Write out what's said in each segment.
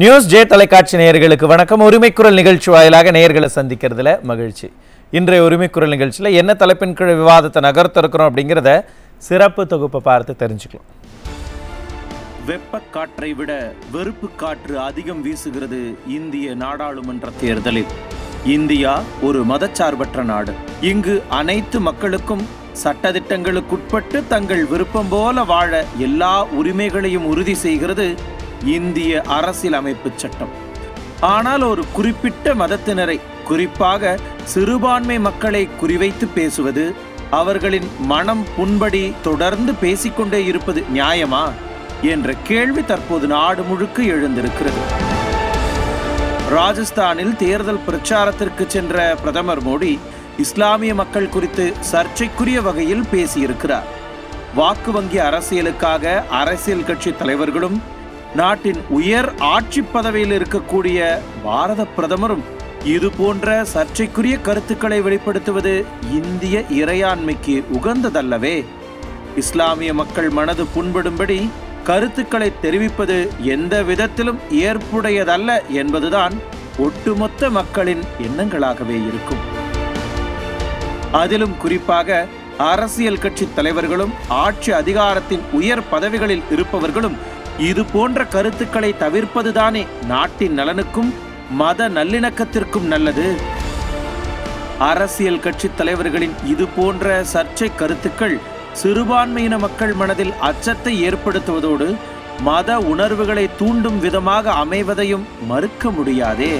News J தொலைக்காட்சி நேயர்களுக்கு வணக்கம். உரிமைக்குரல் நிகழ்ச்சி வாயிலாக நேயர்களை சந்திக்கிறதுல மகிழ்ச்சி. இன்றைய உரிமைக்குரல் நிகழ்ச்சியில் என்ன தலைப்பின் கீழ் விவாதத்தை நகர்த்திருக்கிறோம் அப்படிங்கிறத சிறப்பு தொகுப்பை பார்த்து தெரிஞ்சுக்கலாம். வெப்பக்காற்றை விட வெறுப்பு காற்று அதிகம் வீசுகிறது இந்திய நாடாளுமன்ற தேர்தலில். இந்தியா ஒரு மதச்சார்பற்ற நாடு. இங்கு அனைத்து மக்களுக்கும் சட்டத்திட்டங்களுக்குட்பட்டு தங்கள் விருப்பம் போல வாழ எல்லா உரிமைகளையும் உறுதி செய்கிறது இந்திய அரசியலமைப்பு சட்டம். ஆனால் ஒரு குறிப்பிட்ட மதத்தினரை குறிப்பாக சிறுபான்மை மக்களை குறிவைத்து பேசுவது அவர்களின் மனம் புண்படி தொடர்ந்து பேசிக்கொண்டே இருப்பது நியாயமா? என்ற கேள்வி தற்போது நாடு முழுக்க எழுந்திருக்கிறது. ராஜஸ்தானில் தேர்தல் பிரச்சாரத்திற்கு சென்ற பிரதமர் மோடி இஸ்லாமிய மக்கள் குறித்து சர்ச்சைக்குரிய வகையில் பேசியிருக்கிறார். வாக்கு வங்கி அரசியலுக்காக அரசியல் கட்சி தலைவர்களும் நாட்டின் உயர் ஆட்சி பதவியில் இருக்கக்கூடிய பாரத பிரதமரும் இது போன்ற சர்ச்சைக்குரிய கருத்துக்களை வெளிப்படுத்துவது இந்திய இறையாண்மைக்கு உகந்ததல்லவே. இஸ்லாமிய மக்கள் மனது புண்படும்படி கருத்துக்களை தெரிவிப்பது எந்த விதத்திலும் ஏற்புடையதல்ல என்பதுதான் ஒட்டுமொத்த மக்களின் எண்ணங்களாகவே இருக்கும். அதிலும் குறிப்பாக அரசியல் கட்சி தலைவர்களும் ஆட்சி அதிகாரத்தின் உயர் பதவிகளில் இருப்பவர்களும் இது போன்ற கருத்துக்களை தவிர்ப்பதுதானே நாட்டின் நலனுக்கும் மத நல்லிணக்கத்திற்கும் நல்லது. அரசியல் கட்சி தலைவர்களின் இது போன்ற சர்ச்சை கருத்துக்கள் சிறுபான்மையின மக்கள் மனதில் அச்சத்தை ஏற்படுத்துவதோடு மத உணர்வுகளை தூண்டும் விதமாக அமைவதையும் மறுக்க முடியாதே.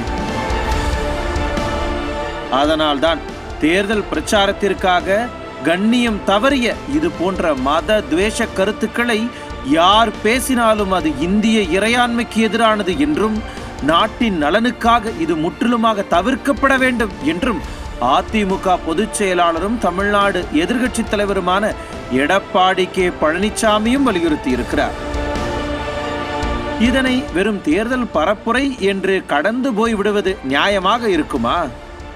அதனால்தான் தேர்தல் பிரச்சாரத்திற்காக கண்ணியம் தவறிய இது போன்ற மத துவேஷ கருத்துக்களை யார் பேசினாலும் அது இந்திய இறையாண்மைக்கு எதிரானது என்றும் நாட்டின் நலனுக்காக இது முற்றிலுமாக தவிர்க்கப்பட வேண்டும் என்றும் அதிமுக பொதுச் செயலாளரும் தமிழ்நாடு எதிர்க்கட்சி தலைவருமான எடப்பாடி கே பழனிசாமியும் வலியுறுத்தி இருக்கிறார் இதனை வெறும் தேர்தல் பரப்புரை என்று கடந்து போய் விடுவது நியாயமாக இருக்குமா?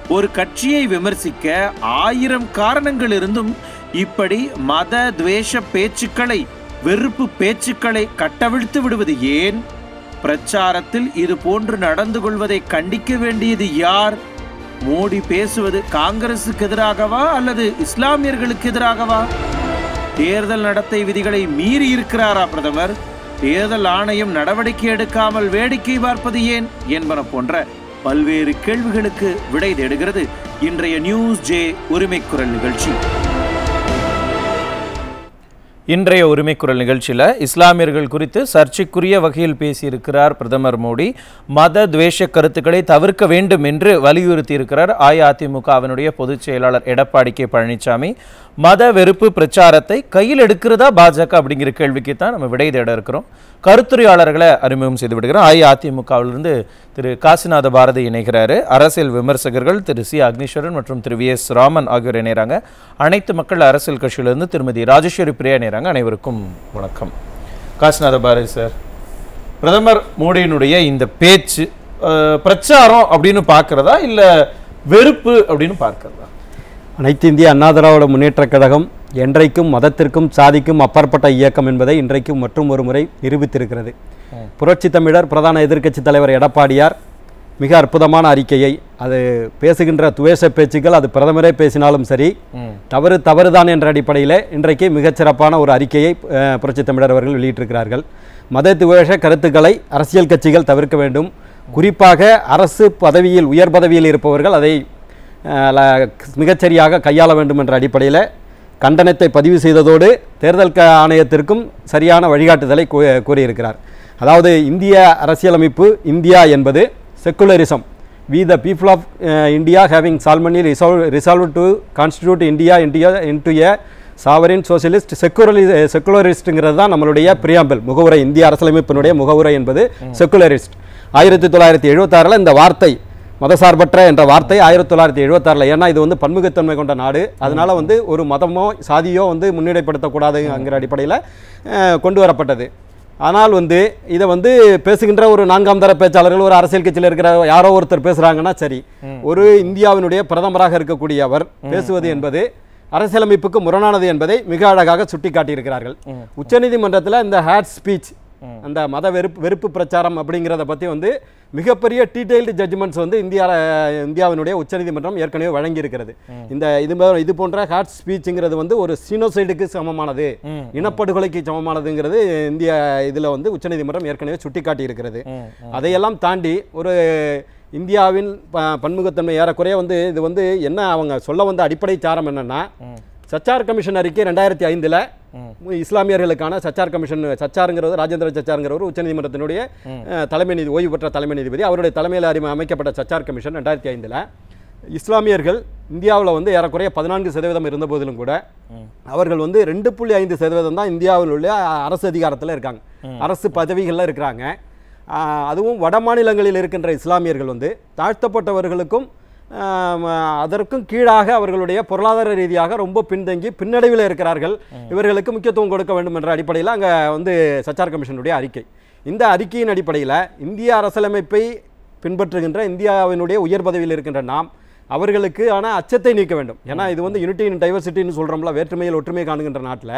ஒரு கட்சியை விமர்சிக்க ஆயிரம் காரணங்கள் இருந்தும் இப்படி மத துவேஷ பேச்சுக்களை வெறுப்பு பேச்சுக்களை கட்டவிழ்த்து விடுவது ஏன்? பிரச்சாரத்தில் இது போன்று நடந்து கொள்வதை கண்டிக்க வேண்டியது யார்? மோடி பேசுவது காங்கிரசுக்கு எதிராகவா அல்லது இஸ்லாமியர்களுக்கு எதிராகவா? தேர்தல் நடத்தை விதிகளை மீறி இருக்கிறாரா பிரதமர்? தேர்தல் ஆணையம் நடவடிக்கை எடுக்காமல் வேடிக்கை பார்ப்பது ஏன் என்பன போன்ற பல்வேறு கேள்விகளுக்கு விடை தேடுகிறது இன்றைய நியூஸ் ஜே உரிமைக்குரல் நிகழ்ச்சி. இன்றைய உரிமைக்குரல் நிகழ்ச்சியில் இஸ்லாமியர்கள் குறித்து சர்ச்சைக்குரிய வகையில் பேசியிருக்கிறார் பிரதமர் மோடி. மத துவேஷ கருத்துக்களை தவிர்க்க வேண்டும் என்று வலியுறுத்தி இருக்கிறார் அஇஅதிமுகவினுடைய பொதுச் செயலாளர் எடப்பாடி கே பழனிசாமி மத வெறுப்பு பிரச்சாரத்தை கையில் எடுக்கிறதா பாஜக அப்படிங்கிற கேள்விக்கு தான் நம்ம விடை தேட இருக்கிறோம். கருத்துரையாளர்களை அறிமுகம் செய்து விடுகிறோம். அஇஅதிமுகவிலிருந்து திரு காசிநாத பாரதி இணைகிறாரு. அரசியல் விமர்சகர்கள் திரு சி அக்னீஸ்வரன் மற்றும் திரு வி எஸ் ராமன் ஆகியோர் இணைகிறாங்க. அனைத்து மக்கள் அரசியல் கட்சியிலிருந்து திருமதி ராஜேஸ்வரி பிரியா இணைகிறாங்க. அனைவருக்கும் வணக்கம். காசிநாத பாரதி சார் பிரதமர் மோடியினுடைய இந்த பேச்சு பிரச்சாரம் அப்படின்னு பார்க்குறதா இல்லை வெறுப்பு அப்படின்னு பார்க்குறதா? அனைத்து இந்திய அண்ணா திராவிட முன்னேற்றக் கழகம் என்றைக்கும் மதத்திற்கும் சாதிக்கும் அப்பாற்பட்ட இயக்கம் என்பதை இன்றைக்கும் மற்றும் ஒரு முறை நிரூபித்திருக்கிறது. புரட்சி தமிழர் பிரதான எதிர்க்கட்சி தலைவர் எடப்பாடியார் மிக அற்புதமான அறிக்கையை அது பேசுகின்ற துவேஷ பேச்சுக்கள் அது பிரதமரே பேசினாலும் சரி தவறு தவறுதான் என்ற அடிப்படையில் இன்றைக்கு மிகச்சிறப்பான ஒரு அறிக்கையை புரட்சி தமிழர் அவர்கள் வெளியிட்டிருக்கிறார்கள். மத துவேஷ கருத்துக்களை அரசியல் கட்சிகள் தவிர்க்க வேண்டும். குறிப்பாக அரசு பதவியில் உயர் பதவியில் இருப்பவர்கள் அதை மிகச்சரியாக கையாள வேண்டும் என்ற அடிப்படையில் கண்டனத்தை பதிவு செய்ததோடு தேர்தல் ஆணையத்திற்கும் சரியான வழிகாட்டுதலை கூறியிருக்கிறார். அதாவது இந்திய அரசியலமைப்பு இந்தியா என்பது secularism we the people of India having solemnly resolve resolve to constitute India India into a sovereign socialist secular செக்குலரிஸ்ட்டுங்கிறது தான் நம்மளுடைய பிரியாம்பல் முகவுரை இந்திய அரசியலமைப்பினுடைய முகவுரை என்பது செக்குலரிஸ்ட் ஆயிரத்தி தொள்ளாயிரத்தி எழுபத்தாறில் இந்த வார்த்தை மதசார்பற்ற என்ற வார்த்தை ஆயிரத்தி தொள்ளாயிரத்தி எழுபத்தாறில் ஏன்னா இது வந்து பன்முகத்தன்மை கொண்ட நாடு. அதனால வந்து ஒரு மதமோ சாதியோ வந்து முன்னிலைப்படுத்தக்கூடாதுங்கிற அடிப்படையில் கொண்டு வரப்பட்டது. ஆனால் வந்து இதை வந்து பேசுகின்ற ஒரு நான்காம் தர பேச்சாளர்கள் ஒரு அரசியல் கட்சியில் இருக்கிற யாரோ ஒருத்தர் பேசுறாங்கன்னா சரி. ஒரு இந்தியாவினுடைய பிரதமராக இருக்கக்கூடிய அவர் பேசுவது என்பது அரசியலமைப்புக்கு முரணானது என்பதை மிக அழகாக சுட்டி காட்டியிருக்கிறார்கள் உச்சநீதிமன்றத்தில் இந்த ஹேட் ஸ்பீச் அந்த மத வெறுப்பு வெறுப்பு பிரச்சாரம் அப்படிங்கிறத பற்றி வந்து மிகப்பெரிய டீடைல்டு ஜட்ஜ்மெண்ட்ஸ் வந்து இந்தியா இந்தியாவினுடைய உச்சநீதிமன்றம் ஏற்கனவே வழங்கியிருக்கிறது. இந்த இது இது போன்ற ஹார்ட் ஸ்பீச்சுங்கிறது வந்து ஒரு சீனோசைடுக்கு சமமானது. இனப்படுகொலைக்கு சமமானதுங்கிறது இந்திய இதில் வந்து உச்சநீதிமன்றம் ஏற்கனவே சுட்டிக்காட்டி இருக்கிறது அதையெல்லாம் தாண்டி ஒரு இந்தியாவின் பன்முகத்தன்மை ஏறக்குறைய வந்து இது வந்து என்ன அவங்க சொல்ல வந்த அடிப்படை சாரம் என்னன்னா சச்சார் கமிஷன் அறிக்கை ரெண்டாயிரத்தி ஐந்தில் இஸ்லாமியர்களுக்கான சச்சார் கமிஷன் சச்சாருங்கிறது ராஜேந்திர சச்சாருங்கிறவர் உச்சநீதிமன்றத்தினுடைய தலைமை நீதி ஓய்வு பெற்ற தலைமை நீதிபதி. அவருடைய தலைமையில் அறிம அமைக்கப்பட்ட சச்சார் கமிஷன் ரெண்டாயிரத்தி ஐந்தில் இஸ்லாமியர்கள் இந்தியாவில் வந்து ஏறக்குறைய பதினான்கு சதவீதம் இருந்த போதிலும் கூட அவர்கள் வந்து ரெண்டு புள்ளி ஐந்து சதவீதம் தான் இந்தியாவில் உள்ள அரசு அதிகாரத்தில் இருக்காங்க. அரசு பதவிகளில் இருக்கிறாங்க. அதுவும் வட மாநிலங்களில் இருக்கின்ற இஸ்லாமியர்கள் வந்து தாழ்த்தப்பட்டவர்களுக்கும் அதற்கும் கீழாக அவர்களுடைய பொருளாதார ரீதியாக ரொம்ப பின்தங்கி பின்னடைவில் இருக்கிறார்கள். இவர்களுக்கு முக்கியத்துவம் கொடுக்க வேண்டும் என்ற அடிப்படையில் அங்கே வந்து சச்சார் கமிஷனுடைய அறிக்கை. இந்த அறிக்கையின் அடிப்படையில் இந்திய அரசியலமைப்பை பின்பற்றுகின்ற இந்தியாவினுடைய உயர் பதவியில் இருக்கின்ற நாம் அவர்களுக்கு ஆனால் அச்சத்தை நீக்க வேண்டும். ஏன்னா இது வந்து யூனிட்டி இன் டைவர்சிட்டின்னு சொல்கிறோம்ல வேற்றுமையில் ஒற்றுமை காணுகின்ற நாட்டில்.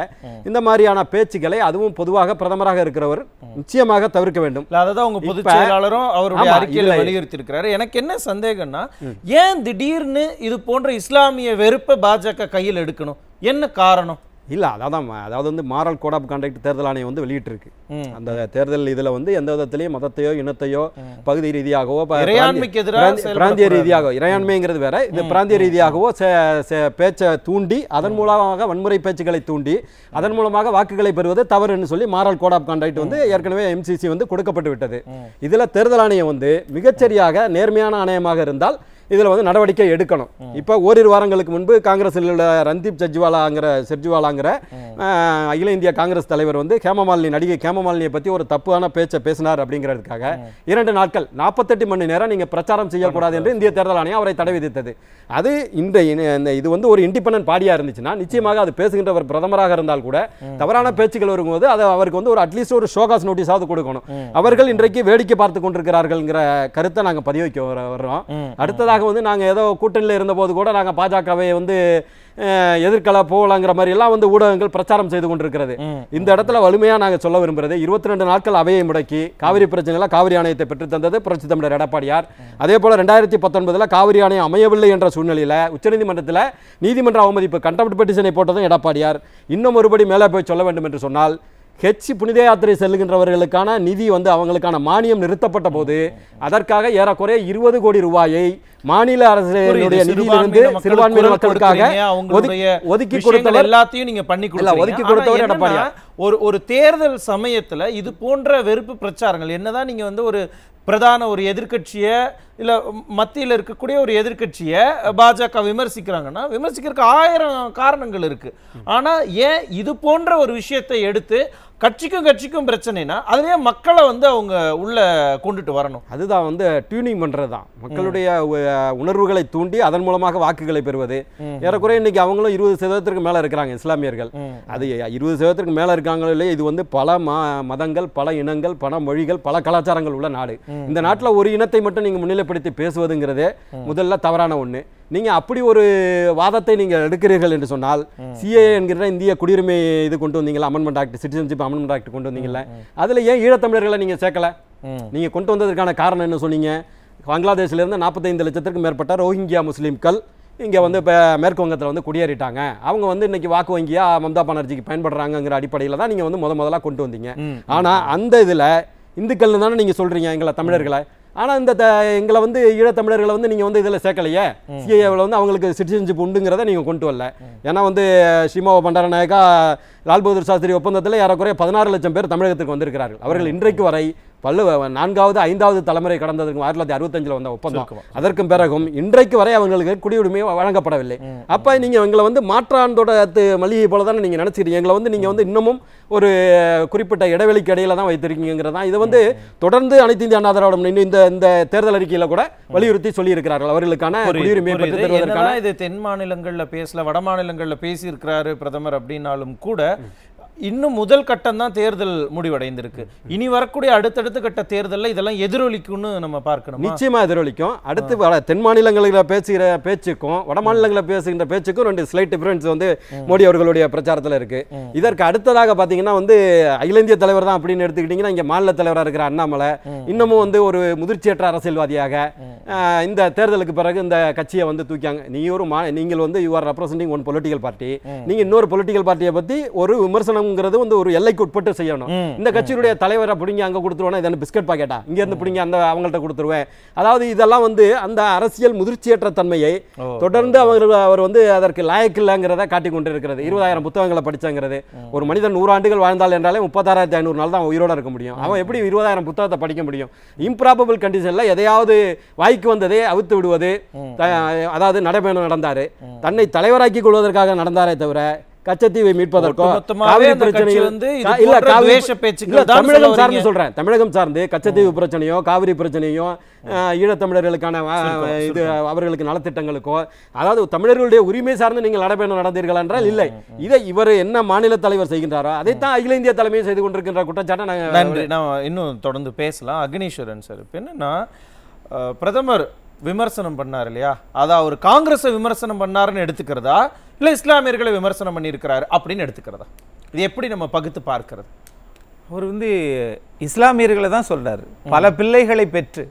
இந்த மாதிரியான பேச்சுக்களை அதுவும் பொதுவாக பிரதமராக இருக்கிறவர் நிச்சயமாக தவிர்க்க வேண்டும். அததான் உங்க பொதுச் செயலாளரும் அவருடைய அறிக்கையில இல்ல. வலியுறுத்தி இருக்கிறாரு எனக்கு என்ன சந்தேகம்னா ஏன் திடீர்னு இது போன்ற இஸ்லாமிய வெறுப்பை பாஜக கையில் எடுக்கணும்? என்ன காரணம்? இல்லை அதான் அதாவது வந்து மாரல் கோட் ஆஃப் கான்டக்ட் தேர்தல் ஆணையம் வந்து வெளியிட்டிருக்கு. அந்த தேர்தல் இதில் வந்து எந்த விதத்திலையும் மதத்தையோ இனத்தையோ பகுதி ரீதியாகவோ பிராந்திய- எதிராக பிராந்திய- பிராந்திய செயல்படக்கூடாது. ரீதியாக இறையாண்மைங்கிறது வேற. இந்த பிராந்திய ரீதியாகவோ பேச்சை தூண்டி அதன் மூலமாக வன்முறை பேச்சுக்களை தூண்டி அதன் மூலமாக வாக்குகளை பெறுவது தவறுன்னு சொல்லி மாரல் கோட் ஆஃப் கான்டக்ட் வந்து ஏற்கனவே எம்சிசி வந்து கொடுக்கப்பட்டு விட்டது. இதுல தேர்தல் ஆணையம் வந்து மிகச்சரியாக நேர்மையான ஆணையமாக இருந்தால் இதுல வந்து நடவடிக்கை எடுக்கணும். இப்போ ஓரிரு வாரங்களுக்கு முன்பு காங்கிரஸில் உள்ள ரந்தீப் சர்ஜிவாலாங்கிற செர்ஜிவாலாங்கிற அகில இந்திய காங்கிரஸ் தலைவர் வந்து ஹேமமாலினி நடிகை ஹேமமாலினியை பத்தி ஒரு தப்பான பேச்சை பேசினார் அப்படிங்கிறதுக்காக இரண்டு நாட்கள் நாற்பத்தெட்டு மணி நேரம் நீங்க பிரச்சாரம் செய்யக்கூடாது என்று இந்திய தேர்தல் ஆணையம் அவரை தடை விதித்தது. அது இந்த இது வந்து ஒரு இண்டிபெண்டன்ட் பாடியா இருந்துச்சுன்னா நிச்சயமாக அது பேசுகின்றவர் பிரதமராக இருந்தால் கூட தவறான பேச்சுக்கள் வரும்போது அது அவருக்கு வந்து ஒரு அட்லீஸ்ட் ஒரு ஷோகாஸ் நோட்டீஸாவது கொடுக்கணும். அவர்கள் இன்றைக்கு வேடிக்கை பார்த்து கொண்டிருக்கிறார்கள்ங்கிற கருத்தை நாங்க பதிவு வைக்க வர- வர்றோம். அடுத்ததாக வந்து நாங்க ஏதோ கூட்டணியில் இருந்தபோது கூட நாங்க பாஜகவை வந்து அஹ், எதிர்க்கல போகலாங்கிற மாதிரி எல்லாம் வந்து ஊடகங்கள் பிரச்சாரம் செய்து கொண்டிருக்கிறது. இந்த இடத்துல வலிமையா நாங்க சொல்ல விரும்புறது இருபத்தி ரெண்டு நாட்கள் அவையை முடக்கி காவிரி பிரச்சனைல காவிரி ஆணையத்தை பெற்று தந்தது புரட்சி தமிழர் எடப்பாடியார். அதே போல ரெண்டாயிரத்தி பத்தொன்பதுல காவிரி ஆணையம் அமையவில்லை என்ற சூழ்நிலையில உச்சநீதிமன்றத்தில் நீதிமன்ற அவமதிப்பு கண்டெம்ட் பெட்டிஷனை போட்டதும் எடப்பாடியார். இன்னும் ஒருபடி மேலே போய் சொல்ல வேண்டும் என்று சொன்னால் ஹெச் புனித யாத்திரை செல்லுகின்றவர்களுக்கான நிதி வந்து அவங்களுக்கான மானியம் நிறுத்தப்பட்ட போது அதற்காக ஏறக்குறைய இருபது கோடி ரூபாயை மாநில அரசினுடைய நிதியிலிருந்து சிறுபான்மையின மக்களுக்காக ஒதுக்கி- கொடுத்தவர் எல்லாத்தையும் நீங்க பண்ணி கொடுத்தீங்க. ஒதுக்கி கொடுத்தவர் என்னன்னா, எடப்பாடியார். ஒரு ஒரு தேர்தல் சமயத்தில் இது போன்ற வெறுப்பு பிரச்சாரங்கள் என்னதான் நீங்கள் வந்து ஒரு பிரதான ஒரு எதிர்க்கட்சியை இல்லை மத்தியில் இருக்கக்கூடிய ஒரு எதிர்க்கட்சியை பாஜக விமர்சிக்கிறாங்கன்னா விமர்சிக்கிறதுக்கு ஆயிரம் காரணங்கள் இருக்குது ஆனால் ஏன் இது போன்ற ஒரு விஷயத்தை எடுத்து கட்சிக்கும் கட்சிக்கும் பிரச்சனைனா அதுலயே மக்களை வந்து அவங்க உள்ள கொண்டுட்டு வரணும். அதுதான் வந்து டியூனிங் பண்றது தான் மக்களுடைய உணர்வுகளை தூண்டி அதன் மூலமாக வாக்குகளை பெறுவது. ஏறக்குறைய இன்னைக்கு அவங்களும் இருபது சதவீதத்திற்கு மேல இருக்கிறாங்க இஸ்லாமியர்கள். அது இருபது சதவீதத்திற்கு மேல இருக்காங்களோ இல்லையோ இது வந்து பல ம- மதங்கள் பல இனங்கள் பல மொழிகள் பல கலாச்சாரங்கள் உள்ள நாடு. இந்த நாட்டுல ஒரு இனத்தை மட்டும் நீங்க முன்னிலைப்படுத்தி பேசுவதுங்கிறதே முதல்ல தவறான ஒண்ணு. நீங்க அப்படி ஒரு வாதத்தை நீங்க எடுக்கிறீர்கள் என்று சொன்னால் சிஏ என்கிற இந்திய குடியுரிமை இது கொண்டு வந்தீங்களா amendment act citizenship amendment act கொண்டு வந்தீங்கல்ல அதுல ஏன் ஈழத்தமிழர்களை நீங்க சேர்க்கல? நீங்க கொண்டு வந்ததற்கான காரணம் என்ன சொன்னீங்க? பங்களாதேஷ்ல இருந்து நாற்பத்தைந்து லட்சத்திற்கும் மேற்பட்ட ரோஹிங்கியா முஸ்லீம்கள் இங்க வந்து இப்போ மேற்கு வங்கத்தில் வந்து குடியேறிட்டாங்க. அவங்க வந்து இன்னைக்கு வாக்கு வங்கியா மம்தா பானர்ஜிக்கு பயன்படுறாங்கங்கிற அடிப்படையில் தான் நீங்க வந்து முத முதலா கொண்டு வந்தீங்க. ஆனா அந்த இதுல இந்துக்கள்னு தானே நீங்க சொல்றீங்க எங்களை தமிழர்களை. ஆனா இந்த த- எங்களை வந்து ஈழத்தமிழர்களை வந்து நீங்க வந்து இதுல சேர்க்கலையே. சிஏவில் வந்து அவங்களுக்கு சிட்டிசன்ஷிப் உண்டுங்கிறத நீங்க கொண்டு வரல. ஏன்னா வந்து ஷிமாவ பண்டாரநாயகா லால் பகதூர் சாஸ்திரி ஒப்பந்தத்தில் ஏறக்குறைய பதினாறு லட்சம் பேர் தமிழகத்திற்கு வந்திருக்கிறார்கள். அவர்கள் இன்றைக்கு வரை பல்லு நான்காவது ஐந்தாவது தலைமுறை கடந்ததுக்கு ஆயிரத்தி தொள்ளாயிரத்தி அறுபத்தஞ்சில் வந்த ஒப்பந்தம். அதற்கும் பிறகும் இன்றைக்கு வரை அவங்களுக்கு குடியுரிமை வழங்கப்படவில்லை. அப்ப நீங்க எங்களை வந்து மாற்றாண்டோட து- மளிகை போல தானே நீங்க நினைச்சிருக்கீங்க எங்களை வந்து நீங்க வந்து இன்னமும் ஒரு குறிப்பிட்ட இடைவெளிக்கு இடையில தான் வைத்திருக்கீங்கிறது? தான் இதை வந்து தொடர்ந்து அனைத்து இந்திய அண்ணா திராவிட இந்த இந்த தேர்தல் அறிக்கையில கூட வலியுறுத்தி சொல்லி இருக்கிறார்கள் அவர்களுக்கான குடியுரிமையை பெற்று. தருவதற்கான இது தென் மாநிலங்கள்ல பேசல வட மாநிலங்கள்ல பேசி இருக்கிறாரு பிரதமர் அப்படின்னாலும் கூட இன்னும் முதல் கட்டம் தான் தேர்தல் முடிவடைந்திருக்கு. இனி வரக்கூடிய அடுத்தடுத்த கட்ட தேர்தல்ல இதெல்லாம் எதிரொலிக்கும்னு நம்ம பார்க்கணுமா? நிச்சயமா எதிரொலிக்கும். அடுத்து தென் மாநிலங்களில் பேசுகிற பேச்சுக்கும் வட மாநிலங்களில் பேசுகின்ற பேச்சுக்கும் ரெண்டு ஸ்லைட் டிஃபரன்ஸ் வந்து மோடி அவர்களுடைய பிரச்சாரத்தில் இருக்கு. இதற்கு அடுத்ததாக பார்த்தீங்கன்னா வந்து அகில இந்திய தலைவர் தான் அப்படின்னு எடுத்துக்கிட்டிங்கன்னா இங்கே மாநில தலைவராக இருக்கிற அண்ணாமலை இன்னமும் வந்து ஒரு முதிர்ச்சியற்ற அரசியல்வாதியாக இந்த தேர்தலுக்கு பிறகு இந்த கட்சியை வந்து தூக்கியாங்க. நீ ஒரு நீங்கள் வந்து you are representing one political party நீங்க இன்னொரு பொலிட்டிக்கல் பார்ட்டியை பத்தி ஒரு விமர்சனம்ங்கிறது வந்து ஒரு எல்லைக்கு உட்பட்டு செய்யணும். இந்த கட்சியினுடைய தலைவரை பிடிங்க அங்க கொடுத்துருவேன் இது பிஸ்கட் பாக்கெட்டா? இங்க இருந்து பிடிங்க அந்த அவங்கள்ட்ட கொடுத்துருவேன். அதாவது இதெல்லாம் வந்து அந்த அரசியல் முதிர்ச்சியற்ற தன்மையை. தொடர்ந்து அவர் அவர் வந்து அதற்கு லாயக்கில்லைங்கிறத காட்டிக் கொண்டு இருக்கிறது இருபதாயிரம் புத்தகங்களை படிச்சாங்கிறது. ஒரு மனிதன் நூறு ஆண்டுகள் வாழ்ந்தால் என்றாலே முப்பத்தாறாயிரத்தி ஐநூறு நாள் தான் உயிரோட இருக்க முடியும். அவன் எப்படி இருபதாயிரம் புத்தகத்தை படிக்க முடியும்? இம்ப்ராபபிள் கண்டிஷன்ல எதையாவது வாய்க்கு வந்ததே அவுத்து விடுவது அதாவது நடைபயணம் நடந்தாரு. தன்னை தலைவராக்கி கொள்வதற்காக நடந்தாரே தவிர கச்சத்தீவை மீட்பதற்கோ காவிரி பிரச்சனையில் இல்ல இல்ல, தமிழகம் சார்ந்து. சொல்றேன். தமிழகம் சார்ந்து கச்சத்தீவு பிரச்சனையோ காவிரி பிரச்சனையோ ஈழத்தமிழர்களுக்கான இது அவர்களுக்கு நலத்திட்டங்களுக்கோ அதாவது தமிழர்களுடைய உரிமை சார்ந்து நீங்கள் நடைபயணம் நடந்தீர்கள் என்றால் இல்லை. இதை இவர் என்ன மாநில தலைவர் செய்கின்றாரோ அதைத்தான் அகில இந்திய தலைமையை செய்து கொண்டிருக்கின்ற குற்றச்சாட்டை நாங்கள் நன்றி. நான் இன்னும் தொடர்ந்து பேசலாம். அக்னீஸ்வரன் சார் இப்போ என்னன்னா பிரதமர் விமர்சனம் பண்ணார் இல்லையா? அதை அவர் காங்கிரஸை விமர்சனம் பண்ணாருன்னு எடுத்துக்கிறதா? இல்ல இஸ்லாமியர்களை விமர்சனம் பண்ணியிருக்கிறாரு அப்படின்னு எடுத்துக்கிறதா? இது எப்படி நம்ம பகுத்து பார்க்கிறது? அவர் வந்து இஸ்லாமியர்களை தான் சொல்றாரு. பல பிள்ளைகளை பெற்று.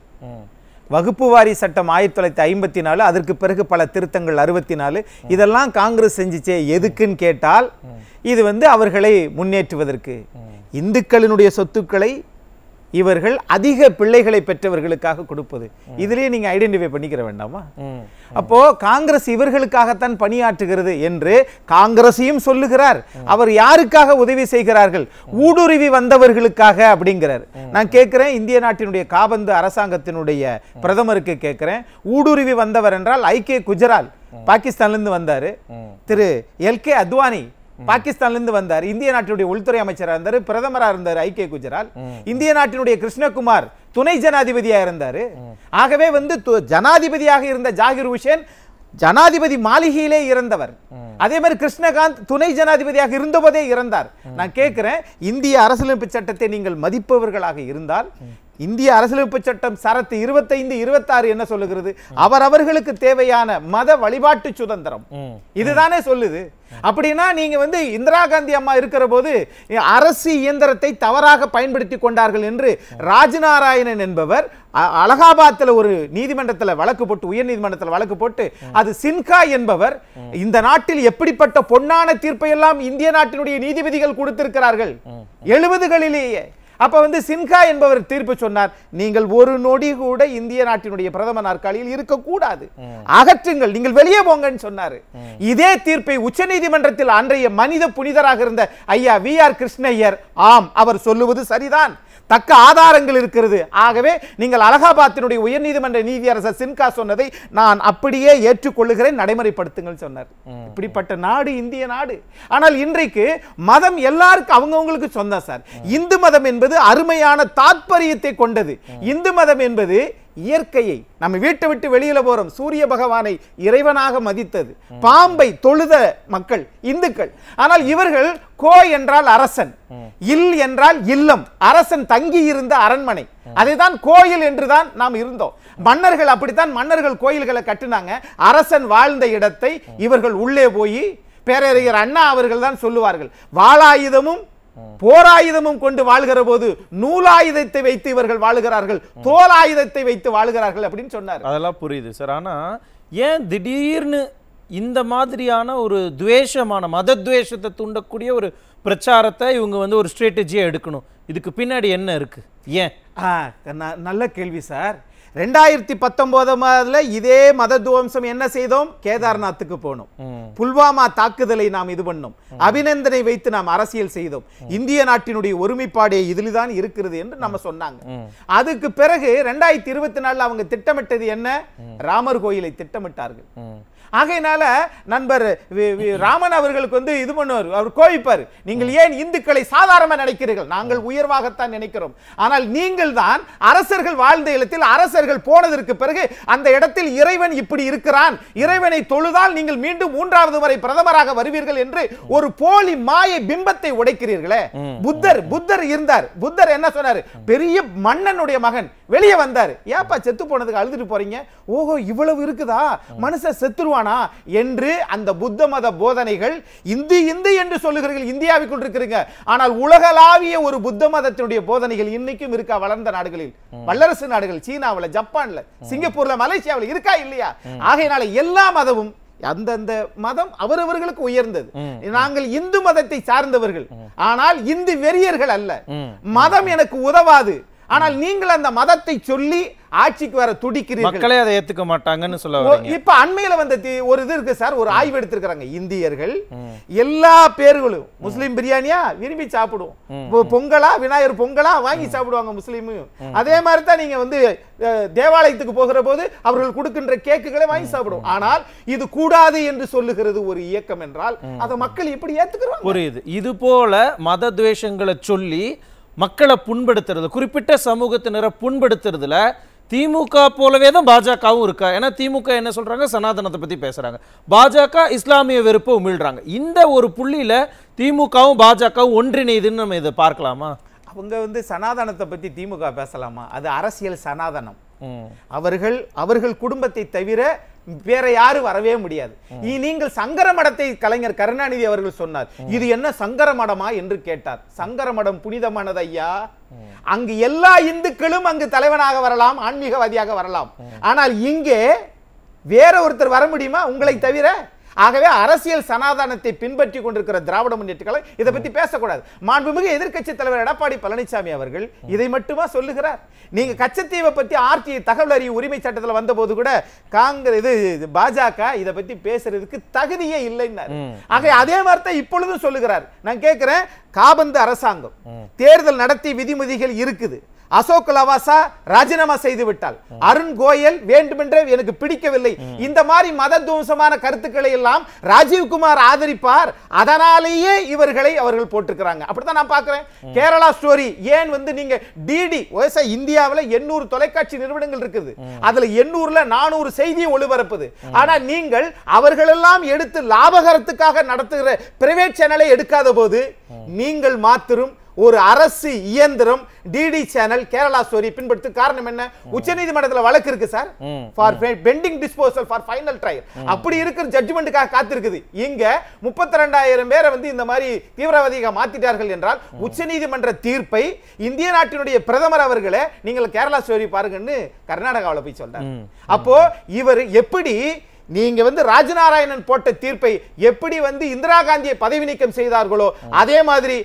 வகுப்பு வாரி சட்டம் ஆயிரத்தி தொள்ளாயிரத்தி ஐம்பத்தி நாலு அதற்கு பிறகு பல திருத்தங்கள் அறுபத்தி நாலு இதெல்லாம் காங்கிரஸ் செஞ்சுச்சே எதுக்குன்னு கேட்டால் இது வந்து அவர்களை முன்னேற்றுவதற்கு. இந்துக்களினுடைய சொத்துக்களை இவர்கள் அதிக பிள்ளைகளை பெற்றவர்களுக்காக கொடுப்பது. இதுலயே நீங்க ஐடென்டிஃபை பண்ணிக்கிற வேண்டாமா? அப்போ காங்கிரஸ் இவர்களுக்காகத்தான் பணியாற்றுகிறது என்று காங்கிரஸையும் சொல்லுகிறார். அவர் யாருக்காக உதவி செய்கிறார்கள்? ஊடுருவி வந்தவர்களுக்காக அப்படிங்கிறார். நான் கேட்கிறேன் இந்திய நாட்டினுடைய காபந்து அரசாங்கத்தினுடைய பிரதமருக்கு கேட்கிறேன். ஊடுருவி வந்தவர் என்றால் ஐக்கிய குஜரால் பாகிஸ்தான்ல இருந்து வந்தாரு. திரு எல் கே அத்வானி பாகிஸ்தான்ல இருந்து வந்தார். இந்திய நாட்டினுடைய உள்துறை அமைச்சரா இருந்தாரு பிரதமரா இருந்தார் ஐக்கிய குஜரால். இந்திய நாட்டினுடைய கிருஷ்ணகுமார் துணை ஜனாதிபதியா இருந்தாரு. ஆகவே வந்து ஜனாதிபதியாக இருந்த ஜாகிர் ஹுசேன் ஜனாதிபதி மாளிகையிலே இறந்தவர். அதே மாதிரி கிருஷ்ணகாந்த் துணை ஜனாதிபதியாக இருந்தபோதே இறந்தார். நான் கேட்கிறேன் இந்திய அரசியலமைப்பு சட்டத்தை நீங்கள் மதிப்பவர்களாக இருந்தால் இந்திய அரசியலமைப்பு சட்டம் சரத்து இருபத்தைந்து இருபத்தாறு என்ன சொல்லுகிறது? அவரவர்களுக்கு தேவையான மத வழிபாட்டு சுதந்திரம். இதுதானே சொல்லுது. அப்படின்னா நீங்க வந்து இந்திரா காந்தி அம்மா இருக்கிற போது அரசு இயந்திரத்தை தவறாக பயன்படுத்தி கொண்டார்கள் என்று ராஜநாராயணன் என்பவர் அலகாபாத்தில் ஒரு நீதிமன்றத்தில் வழக்கு போட்டு உயர் நீதிமன்றத்தில் வழக்கு போட்டு அது சின்கா என்பவர் இந்த நாட்டில் எப்படிப்பட்ட பொன்னான தீர்ப்பை எல்லாம் இந்திய நாட்டினுடைய நீதிபதிகள் கொடுத்திருக்கிறார்கள்? எழுபதுகளிலேயே. அப்ப வந்து சின்ஹா என்பவர் தீர்ப்பு சொன்னார் நீங்கள் ஒரு நொடி கூட இந்திய நாட்டினுடைய பிரதம நாற்காலியில் இருக்கக்கூடாது. அகற்றுங்கள் நீங்கள் வெளியே போங்கன்னு சொன்னாரு. இதே தீர்ப்பை உச்சநீதிமன்றத்தில் அன்றைய மனித புனிதராக இருந்த ஐயா வி ஆர் கிருஷ்ணய்யர் ஆம் அவர் சொல்லுவது சரிதான். தக்க ஆதாரங்கள் இருக்கிறது. ஆகவே நீங்கள் அலகாபாத்தினுடைய உயர்நீதிமன்ற நீதியரசர் சின்கா சொன்னதை நான் அப்படியே ஏற்றுக்கொள்ளுகிறேன் நடைமுறைப்படுத்துங்கள் சொன்னார். இப்படிப்பட்ட நாடு இந்திய நாடு. ஆனால் இன்றைக்கு மதம் எல்லாருக்கும் அவங்கவங்களுக்கு சொந்தம் சார். இந்து மதம் என்பது அருமையான தாத்பரியத்தை கொண்டது. இந்து மதம் என்பது இயற்கையை நம்ம வீட்டை விட்டு வெளியில போறோம். சூரிய பகவானை இறைவனாக மதித்தது. பாம்பை தொழுத மக்கள் இந்துக்கள். ஆனால் இவர்கள் கோ என்றால் அரசன் இல் என்றால் இல்லம். அரசன் தங்கி இருந்த அரண்மனை. அதைதான் கோயில் என்றுதான் நாம் இருந்தோம். மன்னர்கள் அப்படித்தான் மன்னர்கள் கோயில்களை கட்டினாங்க. அரசன் வாழ்ந்த இடத்தை இவர்கள் உள்ளே போய் பேரறிஞர் அண்ணா அவர்கள் தான் சொல்லுவார்கள். வாளாயுதமும் போராயுதமும் கொண்டு வாழ்கிற போது நூலாயுதத்தை வைத்து இவர்கள் வாழுகிறார்கள் தோலாயுதத்தை வைத்து வாழுகிறார்கள் அப்படின்னு சொன்னார். அதெல்லாம் புரியுது சார். ஆனா ஏன் திடீர்னு இந்த மாதிரியான ஒரு துவேஷமான மத துவேஷத்தை தூண்டக்கூடிய ஒரு பிரச்சாரத்தை இவங்க வந்து ஒரு ஸ்ட்ராட்டஜியா எடுக்கணும்? இதுக்கு பின்னாடி என்ன இருக்கு? ஏன்? நல்ல கேள்வி சார். ரெண்டாயிரத்தி பத்தொன்பதுல இதே மத துவம்சம் என்ன செய்தோம்? கேதார்நாத்துக்கு போனோம். புல்வாமா தாக்குதலை நாம் இது பண்ணோம். அபிநந்தனை வைத்து நாம் அரசியல் செய்தோம். இந்திய நாட்டினுடைய ஒருமைப்பாடே இதில் தான் இருக்கிறது என்று நம்ம சொன்னாங்க. அதுக்கு பிறகு ரெண்டாயிரத்தி இருபத்தி நாலுல அவங்க திட்டமிட்டது என்ன? ராமர் கோயிலை திட்டமிட்டார்கள். ஆகையினால நண்பர் ராமன் அவர்களுக்கு வந்து இது பண்ணுவார். அவர் கோவிப்பார் நீங்கள் ஏன் இந்துக்களை சாதாரணமா நினைக்கிறீர்கள்? நாங்கள் உயர்வாகத்தான் நினைக்கிறோம். ஆனால் நீங்கள் தான் அரசர்கள் வாழ்ந்த இடத்தில் அரசர்கள் போனதற்கு பிறகு அந்த இடத்தில் இறைவன் இப்படி இருக்கிறான். இறைவனை தொழுதால் நீங்கள் மீண்டும் மூன்றாவது முறை பிரதமராக வருவீர்கள் என்று ஒரு போலி மாயை பிம்பத்தை உடைக்கிறீர்களே. புத்தர் புத்தர் இருந்தார். புத்தர் என்ன சொன்னார்? பெரிய மன்னனுடைய மகன் வெளியே வந்தார். ஏப்பா செத்து போனதுக்கு அழுதுட்டு போறீங்க? ஓஹோ இவ்வளவு இருக்குதா? மனுஷன் செத்துருவானா. என்று அந்த புத்த மத போதனைகள் இந்து இந்து என்று சொல்லுகிறீர்கள் இந்தியாவுக்குள் இருக்கிறீங்க. ஆனால் உலகளாவிய ஒரு புத்த மதத்தினுடைய போதனைகள் இன்னைக்கும் இருக்கா வளர்ந்த நாடுகளில்? வல்லரசு நாடுகள் சீனாவுல ஜப்பான்ல சிங்கப்பூர்ல மலேசியாவுல இருக்கா இல்லையா? ஆகையினால எல்லா மதமும் அந்தந்த மதம் அவரவர்களுக்கு உயர்ந்தது. நாங்கள் இந்து மதத்தை சார்ந்தவர்கள். ஆனால் இந்து வெறியர்கள் அல்ல. மதம் எனக்கு உதவாது. ஆனால் நீங்கள் அந்த மதத்தை சொல்லி ஆட்சிக்கு வர துடிக்கிறீர்கள். மக்களே அதை ஏத்துக்க மாட்டாங்கன்னு சொல்ல இப்ப அண்மையில வந்த ஒரு இது இருக்கு சார் ஒரு ஆய்வு எடுத்திருக்காங்க இந்தியர்கள். எல்லா பேர்களும் முஸ்லீம் பிரியாணியா விரும்பி சாப்பிடுவோம். பொங்கலா விநாயகர் பொங்கலா வாங்கி சாப்பிடுவாங்க முஸ்லீம். அதே மாதிரி தான் நீங்க வந்து தேவாலயத்துக்கு போகிற போது அவர்கள் கொடுக்கின்ற கேக்குகளை வாங்கி சாப்பிடுவோம். ஆனால் இது கூடாது என்று சொல்லுகிறது ஒரு இயக்கம் என்றால் அதை மக்கள் எப்படி ஏத்துக்கிறாங்க? புரியுது. இது போல மத துவேஷங்களை சொல்லி மக்களை புண்படுத்துறது குறிப்பிட்ட சமூகத்தினரை புண்படுத்துறதுல திமுக போலவே தான் பாஜகவும் இருக்கா? ஏன்னா திமுக என்ன சொல்றாங்க? சனாதனத்தை பத்தி பேசுறாங்க. பாஜக இஸ்லாமிய வெறுப்பை உமிழ்றாங்க. இந்த ஒரு புள்ளியில திமுகவும் பாஜகவும் ஒன்றிணையுதுன்னு நம்ம இதை பார்க்கலாமா? அவங்க வந்து சனாதனத்தை பத்தி திமுக பேசலாமா? அது அரசியல் சனாதனம். அவர்கள் அவர்கள் குடும்பத்தை தவிர வேற யாரும் வரவே முடியாது. நீங்கள் சங்கர மடத்தை கலைஞர் கருணாநிதி அவர்கள் சொன்னார். இது என்ன சங்கர மடமா என்று கேட்டார். சங்கர மடம் புனிதமானது ஐயா. அங்கு எல்லா இந்துக்களும் அங்கு தலைவனாக வரலாம் ஆன்மீகவாதியாக வரலாம். ஆனால் இங்கே வேற ஒருத்தர் வர முடியுமா? உங்களை தவிர ஆகவே அரசியல் சனாதானத்தை பின்பற்றி கொண்டிருக்கிற திராவிட முன்னேற்ற கழகம் இதை பத்தி பேசக்கூடாது. மாண்புமிகு எதிர்க்கட்சி தலைவர் எடப்பாடி பழனிசாமி அவர்கள் இதை மட்டுமா சொல்லுகிறார்? நீங்க கச்சத்தீவை பத்தி ஆர்டி தகவல் அறிவு உரிமை சட்டத்துல வந்தபோது கூட காங்கிரஸ் இது பாஜக இதை பத்தி பேசுறதுக்கு தகுதியே இல்லைன்னாரு. ஆக அதே மாதிரி தான் இப்பொழுதும் சொல்லுகிறார். நான் கேட்கிறேன் காபந்து அரசாங்கம். தேர்தல் நடத்தி விதிமுதிகள் இருக்குது. அசோக் லவாசா ராஜினாமா செய்து விட்டால். அருண் கோயல் வேண்டுமென்றே எனக்கு பிடிக்கவில்லை. இந்த மாதிரி மத துவம்சமான கருத்துக்களை எல்லாம் ராஜீவ்குமார் ஆதரிப்பார். அதனாலேயே இவர்களை அவர்கள் போட்டிருக்கிறாங்க. அப்படித்தான் நான் பார்க்கிறேன். கேரளா ஸ்டோரி ஏன் வந்து நீங்க டிடி இந்தியாவுல எண்ணூறு தொலைக்காட்சி நிறுவனங்கள் இருக்குது. அதுல எண்ணூறுல நானூறு செய்தியை ஒளிபரப்புது. ஆனா நீங்கள் அவர்களெல்லாம் எடுத்து லாபகரத்துக்காக நடத்துகிற பிரைவேட் சேனலை எடுக்காத போது நீங்கள் மாத்திரம் ஒரு அரசு இயந்திரம் டிடி சேனல் கேரளா ஸ்டோரி பின்படுத்து காரணம் என்ன? உச்சநீதிமன்றத்துல வழக்கு இருக்கு sir. For pending disposal for final trial அப்படி இருக்கிற ஜட்ஜ்மெண்ட்டுக்காக காத்திருக்குது. இங்க முப்பத்தி ரெண்டாயிரம் பேரை வந்து இந்த மாதிரி தீவிரவாதியாக மாத்திட்டார்கள் என்றால் உச்சநீதிமன்ற தீர்ப்பை இந்திய நாட்டினுடைய பிரதமர் அவர்களே நீங்கள் கேரளா ஸ்டோரி பாருங்கன்னு கர்நாடகாவுல போய் சொல்றாரு. அப்போ இவர் எப்படி நீங்க வந்து ராஜநாராயணன் போட்ட தீர்ப்பை எப்படி வந்து இந்திரா காந்தியை பதவி நீக்கம் செய்தார்களோ அதே மாதிரி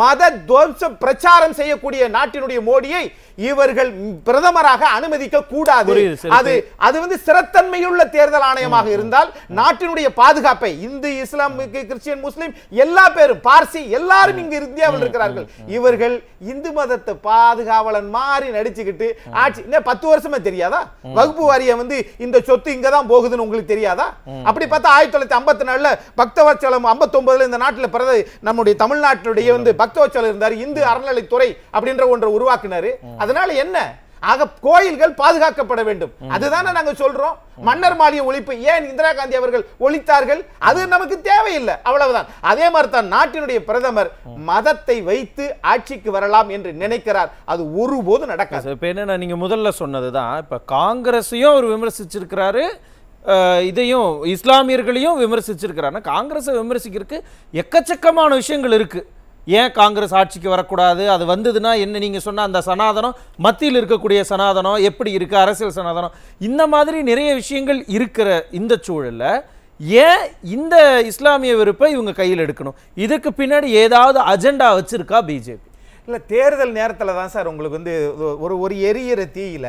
மத துவம்ச பிரச்சாரம் செய்யக்கூடிய நாட்டினுடைய மோடியை இவர்கள் பிரதமராக அனுமதிக்க கூடாது. அது அது வந்து ஸ்திரத்தன்மையுள்ள தேர்தல் ஆணையமாக இருந்தால் நாட்டினுடைய பாதுகாப்பை இந்து இஸ்லாம் கிறிஸ்டியன் முஸ்லிம் எல்லா பேரும் பார்சி எல்லாரும் இங்கு இந்தியாவில் இருக்கிறார்கள். இவர்கள் இந்து மதத்தை பாதுகாவலன் மாதிரி நடிச்சுக்கிட்டு ஆட்சி பத்து வருஷமா தெரியாதா? வகுப்பு வாரியம் வந்து இந்த சொத்து இங்க தான் போகுதுன்னு உங்களுக்கு தெரியாதா? அப்படி பார்த்தா ஆயிரத்தி தொள்ளாயிரத்தி ஐம்பத்தி நாலுல பக்தவச்சலம் ஐம்பத்தொன்பதுல இந்த நாட்டுல பிறந்த நம்முடைய தமிழ்நாட்டினுடைய வந்து பக்தவச்சலம் இருந்தார் இந்து அறநிலைத்துறை அப்படின்ற ஒன்றை உருவாக்குனாரு. அதனால என்ன? ஆக கோயில்கள் பாதுகாக்கப்பட வேண்டும். அதுதானே நாங்க சொல்றோம். மன்னர் மாளிகை ஒழிப்பு ஏன் இந்திரா காந்தி அவர்கள் ஒழித்தார்கள்? அது நமக்கு தேவையில்லை. அவ்வளவுதான். அதே மாதிரி தான் நாட்டினுடைய பிரதமர் மதத்தை வைத்து ஆட்சிக்கு வரலாம் என்று நினைக்கிறார். அது ஒருபோதும் நடக்காது. இப்போ என்னன்னா நீங்க முதல்ல சொன்னதுதான். இப்ப காங்கிரஸையும் அவர் விமர்சிச்சிருக்கிறாரு. இதையும் இஸ்லாமியர்களையும் விமர்சிச்சிருக்கிறாரு. காங்கிரஸை விமர்சிக்கிறதுக்கு எக்கச்சக்கமான விஷயங்கள் இருக்குது ஏன் காங்கிரஸ் ஆட்சிக்கு வரக்கூடாது? அது வந்ததுன்னா என்ன நீங்க சொன்ன அந்த சனாதனம் மத்தியில் இருக்கக்கூடிய சனாதனம் எப்படி இருக்கு அரசியல் சனாதனம் இந்த மாதிரி நிறைய விஷயங்கள் இருக்கிற இந்த சூழல்ல ஏன் இந்த இஸ்லாமிய வெறுப்பை இவங்க கையில் எடுக்கணும்? இதுக்கு பின்னாடி ஏதாவது அஜெண்டா வச்சிருக்கா பிஜேபி? இல்ல தேர்தல் நேரத்துல தான் சார் உங்களுக்கு வந்து ஒரு ஒரு எரியிற தீயில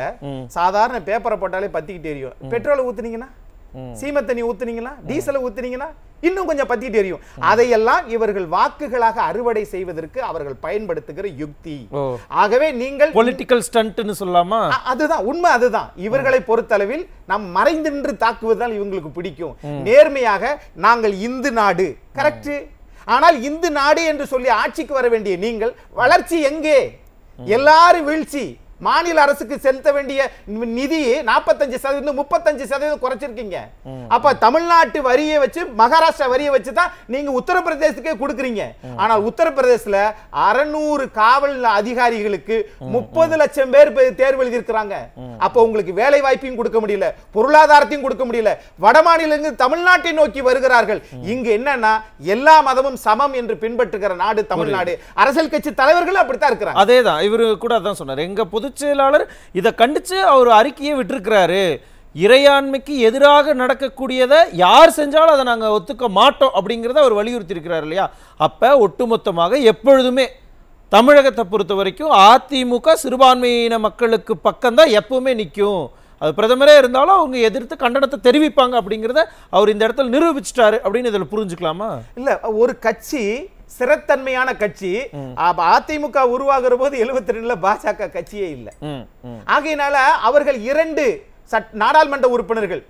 சாதாரண பேப்பரை போட்டாலே பத்திக்கிட்டு எரியும். பெட்ரோலை ஊத்துனீங்கன்னா? சீமை தண்ணி ஊத்துனீங்கன்னா டீசலை ஊத்துனீங்கன்னா இன்னும் கொஞ்சம் பத்திட்டு எரியும். அதையெல்லாம் இவர்கள் வாக்குகளாக அறுவடை செய்வதற்கு அவர்கள் பயன்படுத்துகிற யுக்தி. ஆகவே நீங்கள் பொலிட்டிக்கல் ஸ்டண்ட்னு சொல்லலாமா? அ- அதுதான். உண்மை அதுதான். இவர்களை பொறுத்தளவில் நாம் மறைந்து நின்று தாக்குவதுதான் இவங்களுக்கு பிடிக்கும். நேர்மையாக நாங்கள் இந்து நாடு. கரெக்ட் ஆனால் இந்து நாடு என்று சொல்லி ஆட்சிக்கு வர வேண்டிய நீங்கள் வளர்ச்சி எங்கே? எல்லாரும் வீழ்ச்சி. மாநில அரசுக்கு செலுத்த வேண்டிய நிதி நாற்பத்தஞ்சு சதவீதம் முப்பத்தஞ்சு சதவீதம் குறைச்சிருக்கீங்க. அப்ப தமிழ்நாட்டு வரியை வச்சு மகாராஷ்டிரா வரியை வச்சு தான் நீங்க உத்தரப்பிரதேசத்துக்கே கொடுக்குறீங்க. ஆனால் உத்தரப்பிரதேசல அறுநூறு காவல் அதிகாரிகளுக்கு முப்பது லட்சம் பேர் தேர்வு எழுதியிருக்கிறாங்க. அப்ப உங்களுக்கு வேலை வாய்ப்பையும் கொடுக்க முடியல பொருளாதாரத்தையும் கொடுக்க முடியல. வட மாநிலங்கள் தமிழ்நாட்டை நோக்கி வருகிறார்கள். இங்கு என்னன்னா எல்லா மதமும் சமம் என்று பின்பற்றுகிற நாடு தமிழ்நாடு. அரசியல் கட்சி தலைவர்கள் அப்படித்தான் இருக்கிறாங்க. அதேதான் இவரு கூட அதான் சொன்னார். எங்க பொதுச் செயலாளர் இதை கண்டிச்சு அவர் அறிக்கையை விட்டுருக்கிறாரு. இறையாண்மைக்கு எதிராக நடக்கக்கூடியதை யார் செஞ்சாலும் அதை நாங்கள் ஒத்துக்க மாட்டோம் அப்படிங்கிறத அவர் வலியுறுத்தியிருக்கிறார் இல்லையா? அப்ப ஒட்டுமொத்தமாக எப்பொழுதுமே தமிழகத்தை பொறுத்த வரைக்கும் அதிமுக சிறுபான்மையின மக்களுக்கு பக்கம்தான் எப்பவுமே நிற்கும் அது பிரதமரே இருந்தாலும் அவங்க எதிர்த்து கண்டனத்தை தெரிவிப்பாங்க அப்படிங்கிறத அவர் இந்த இடத்துல நிரூபிச்சிட்டாரு அப்படின்னு இதில் புரிஞ்சுக்கலாமா? இல்லை ஒரு கட்சி சிறத்தன்மையான கட்சி. அதிமுக உருவாகிற போது எழுபத்தி ரெண்டுல பாஜக கட்சியே இல்ல. ஆகையினால அவர்கள் இரண்டு நாடாளுமன்ற உறுப்பினர்கள்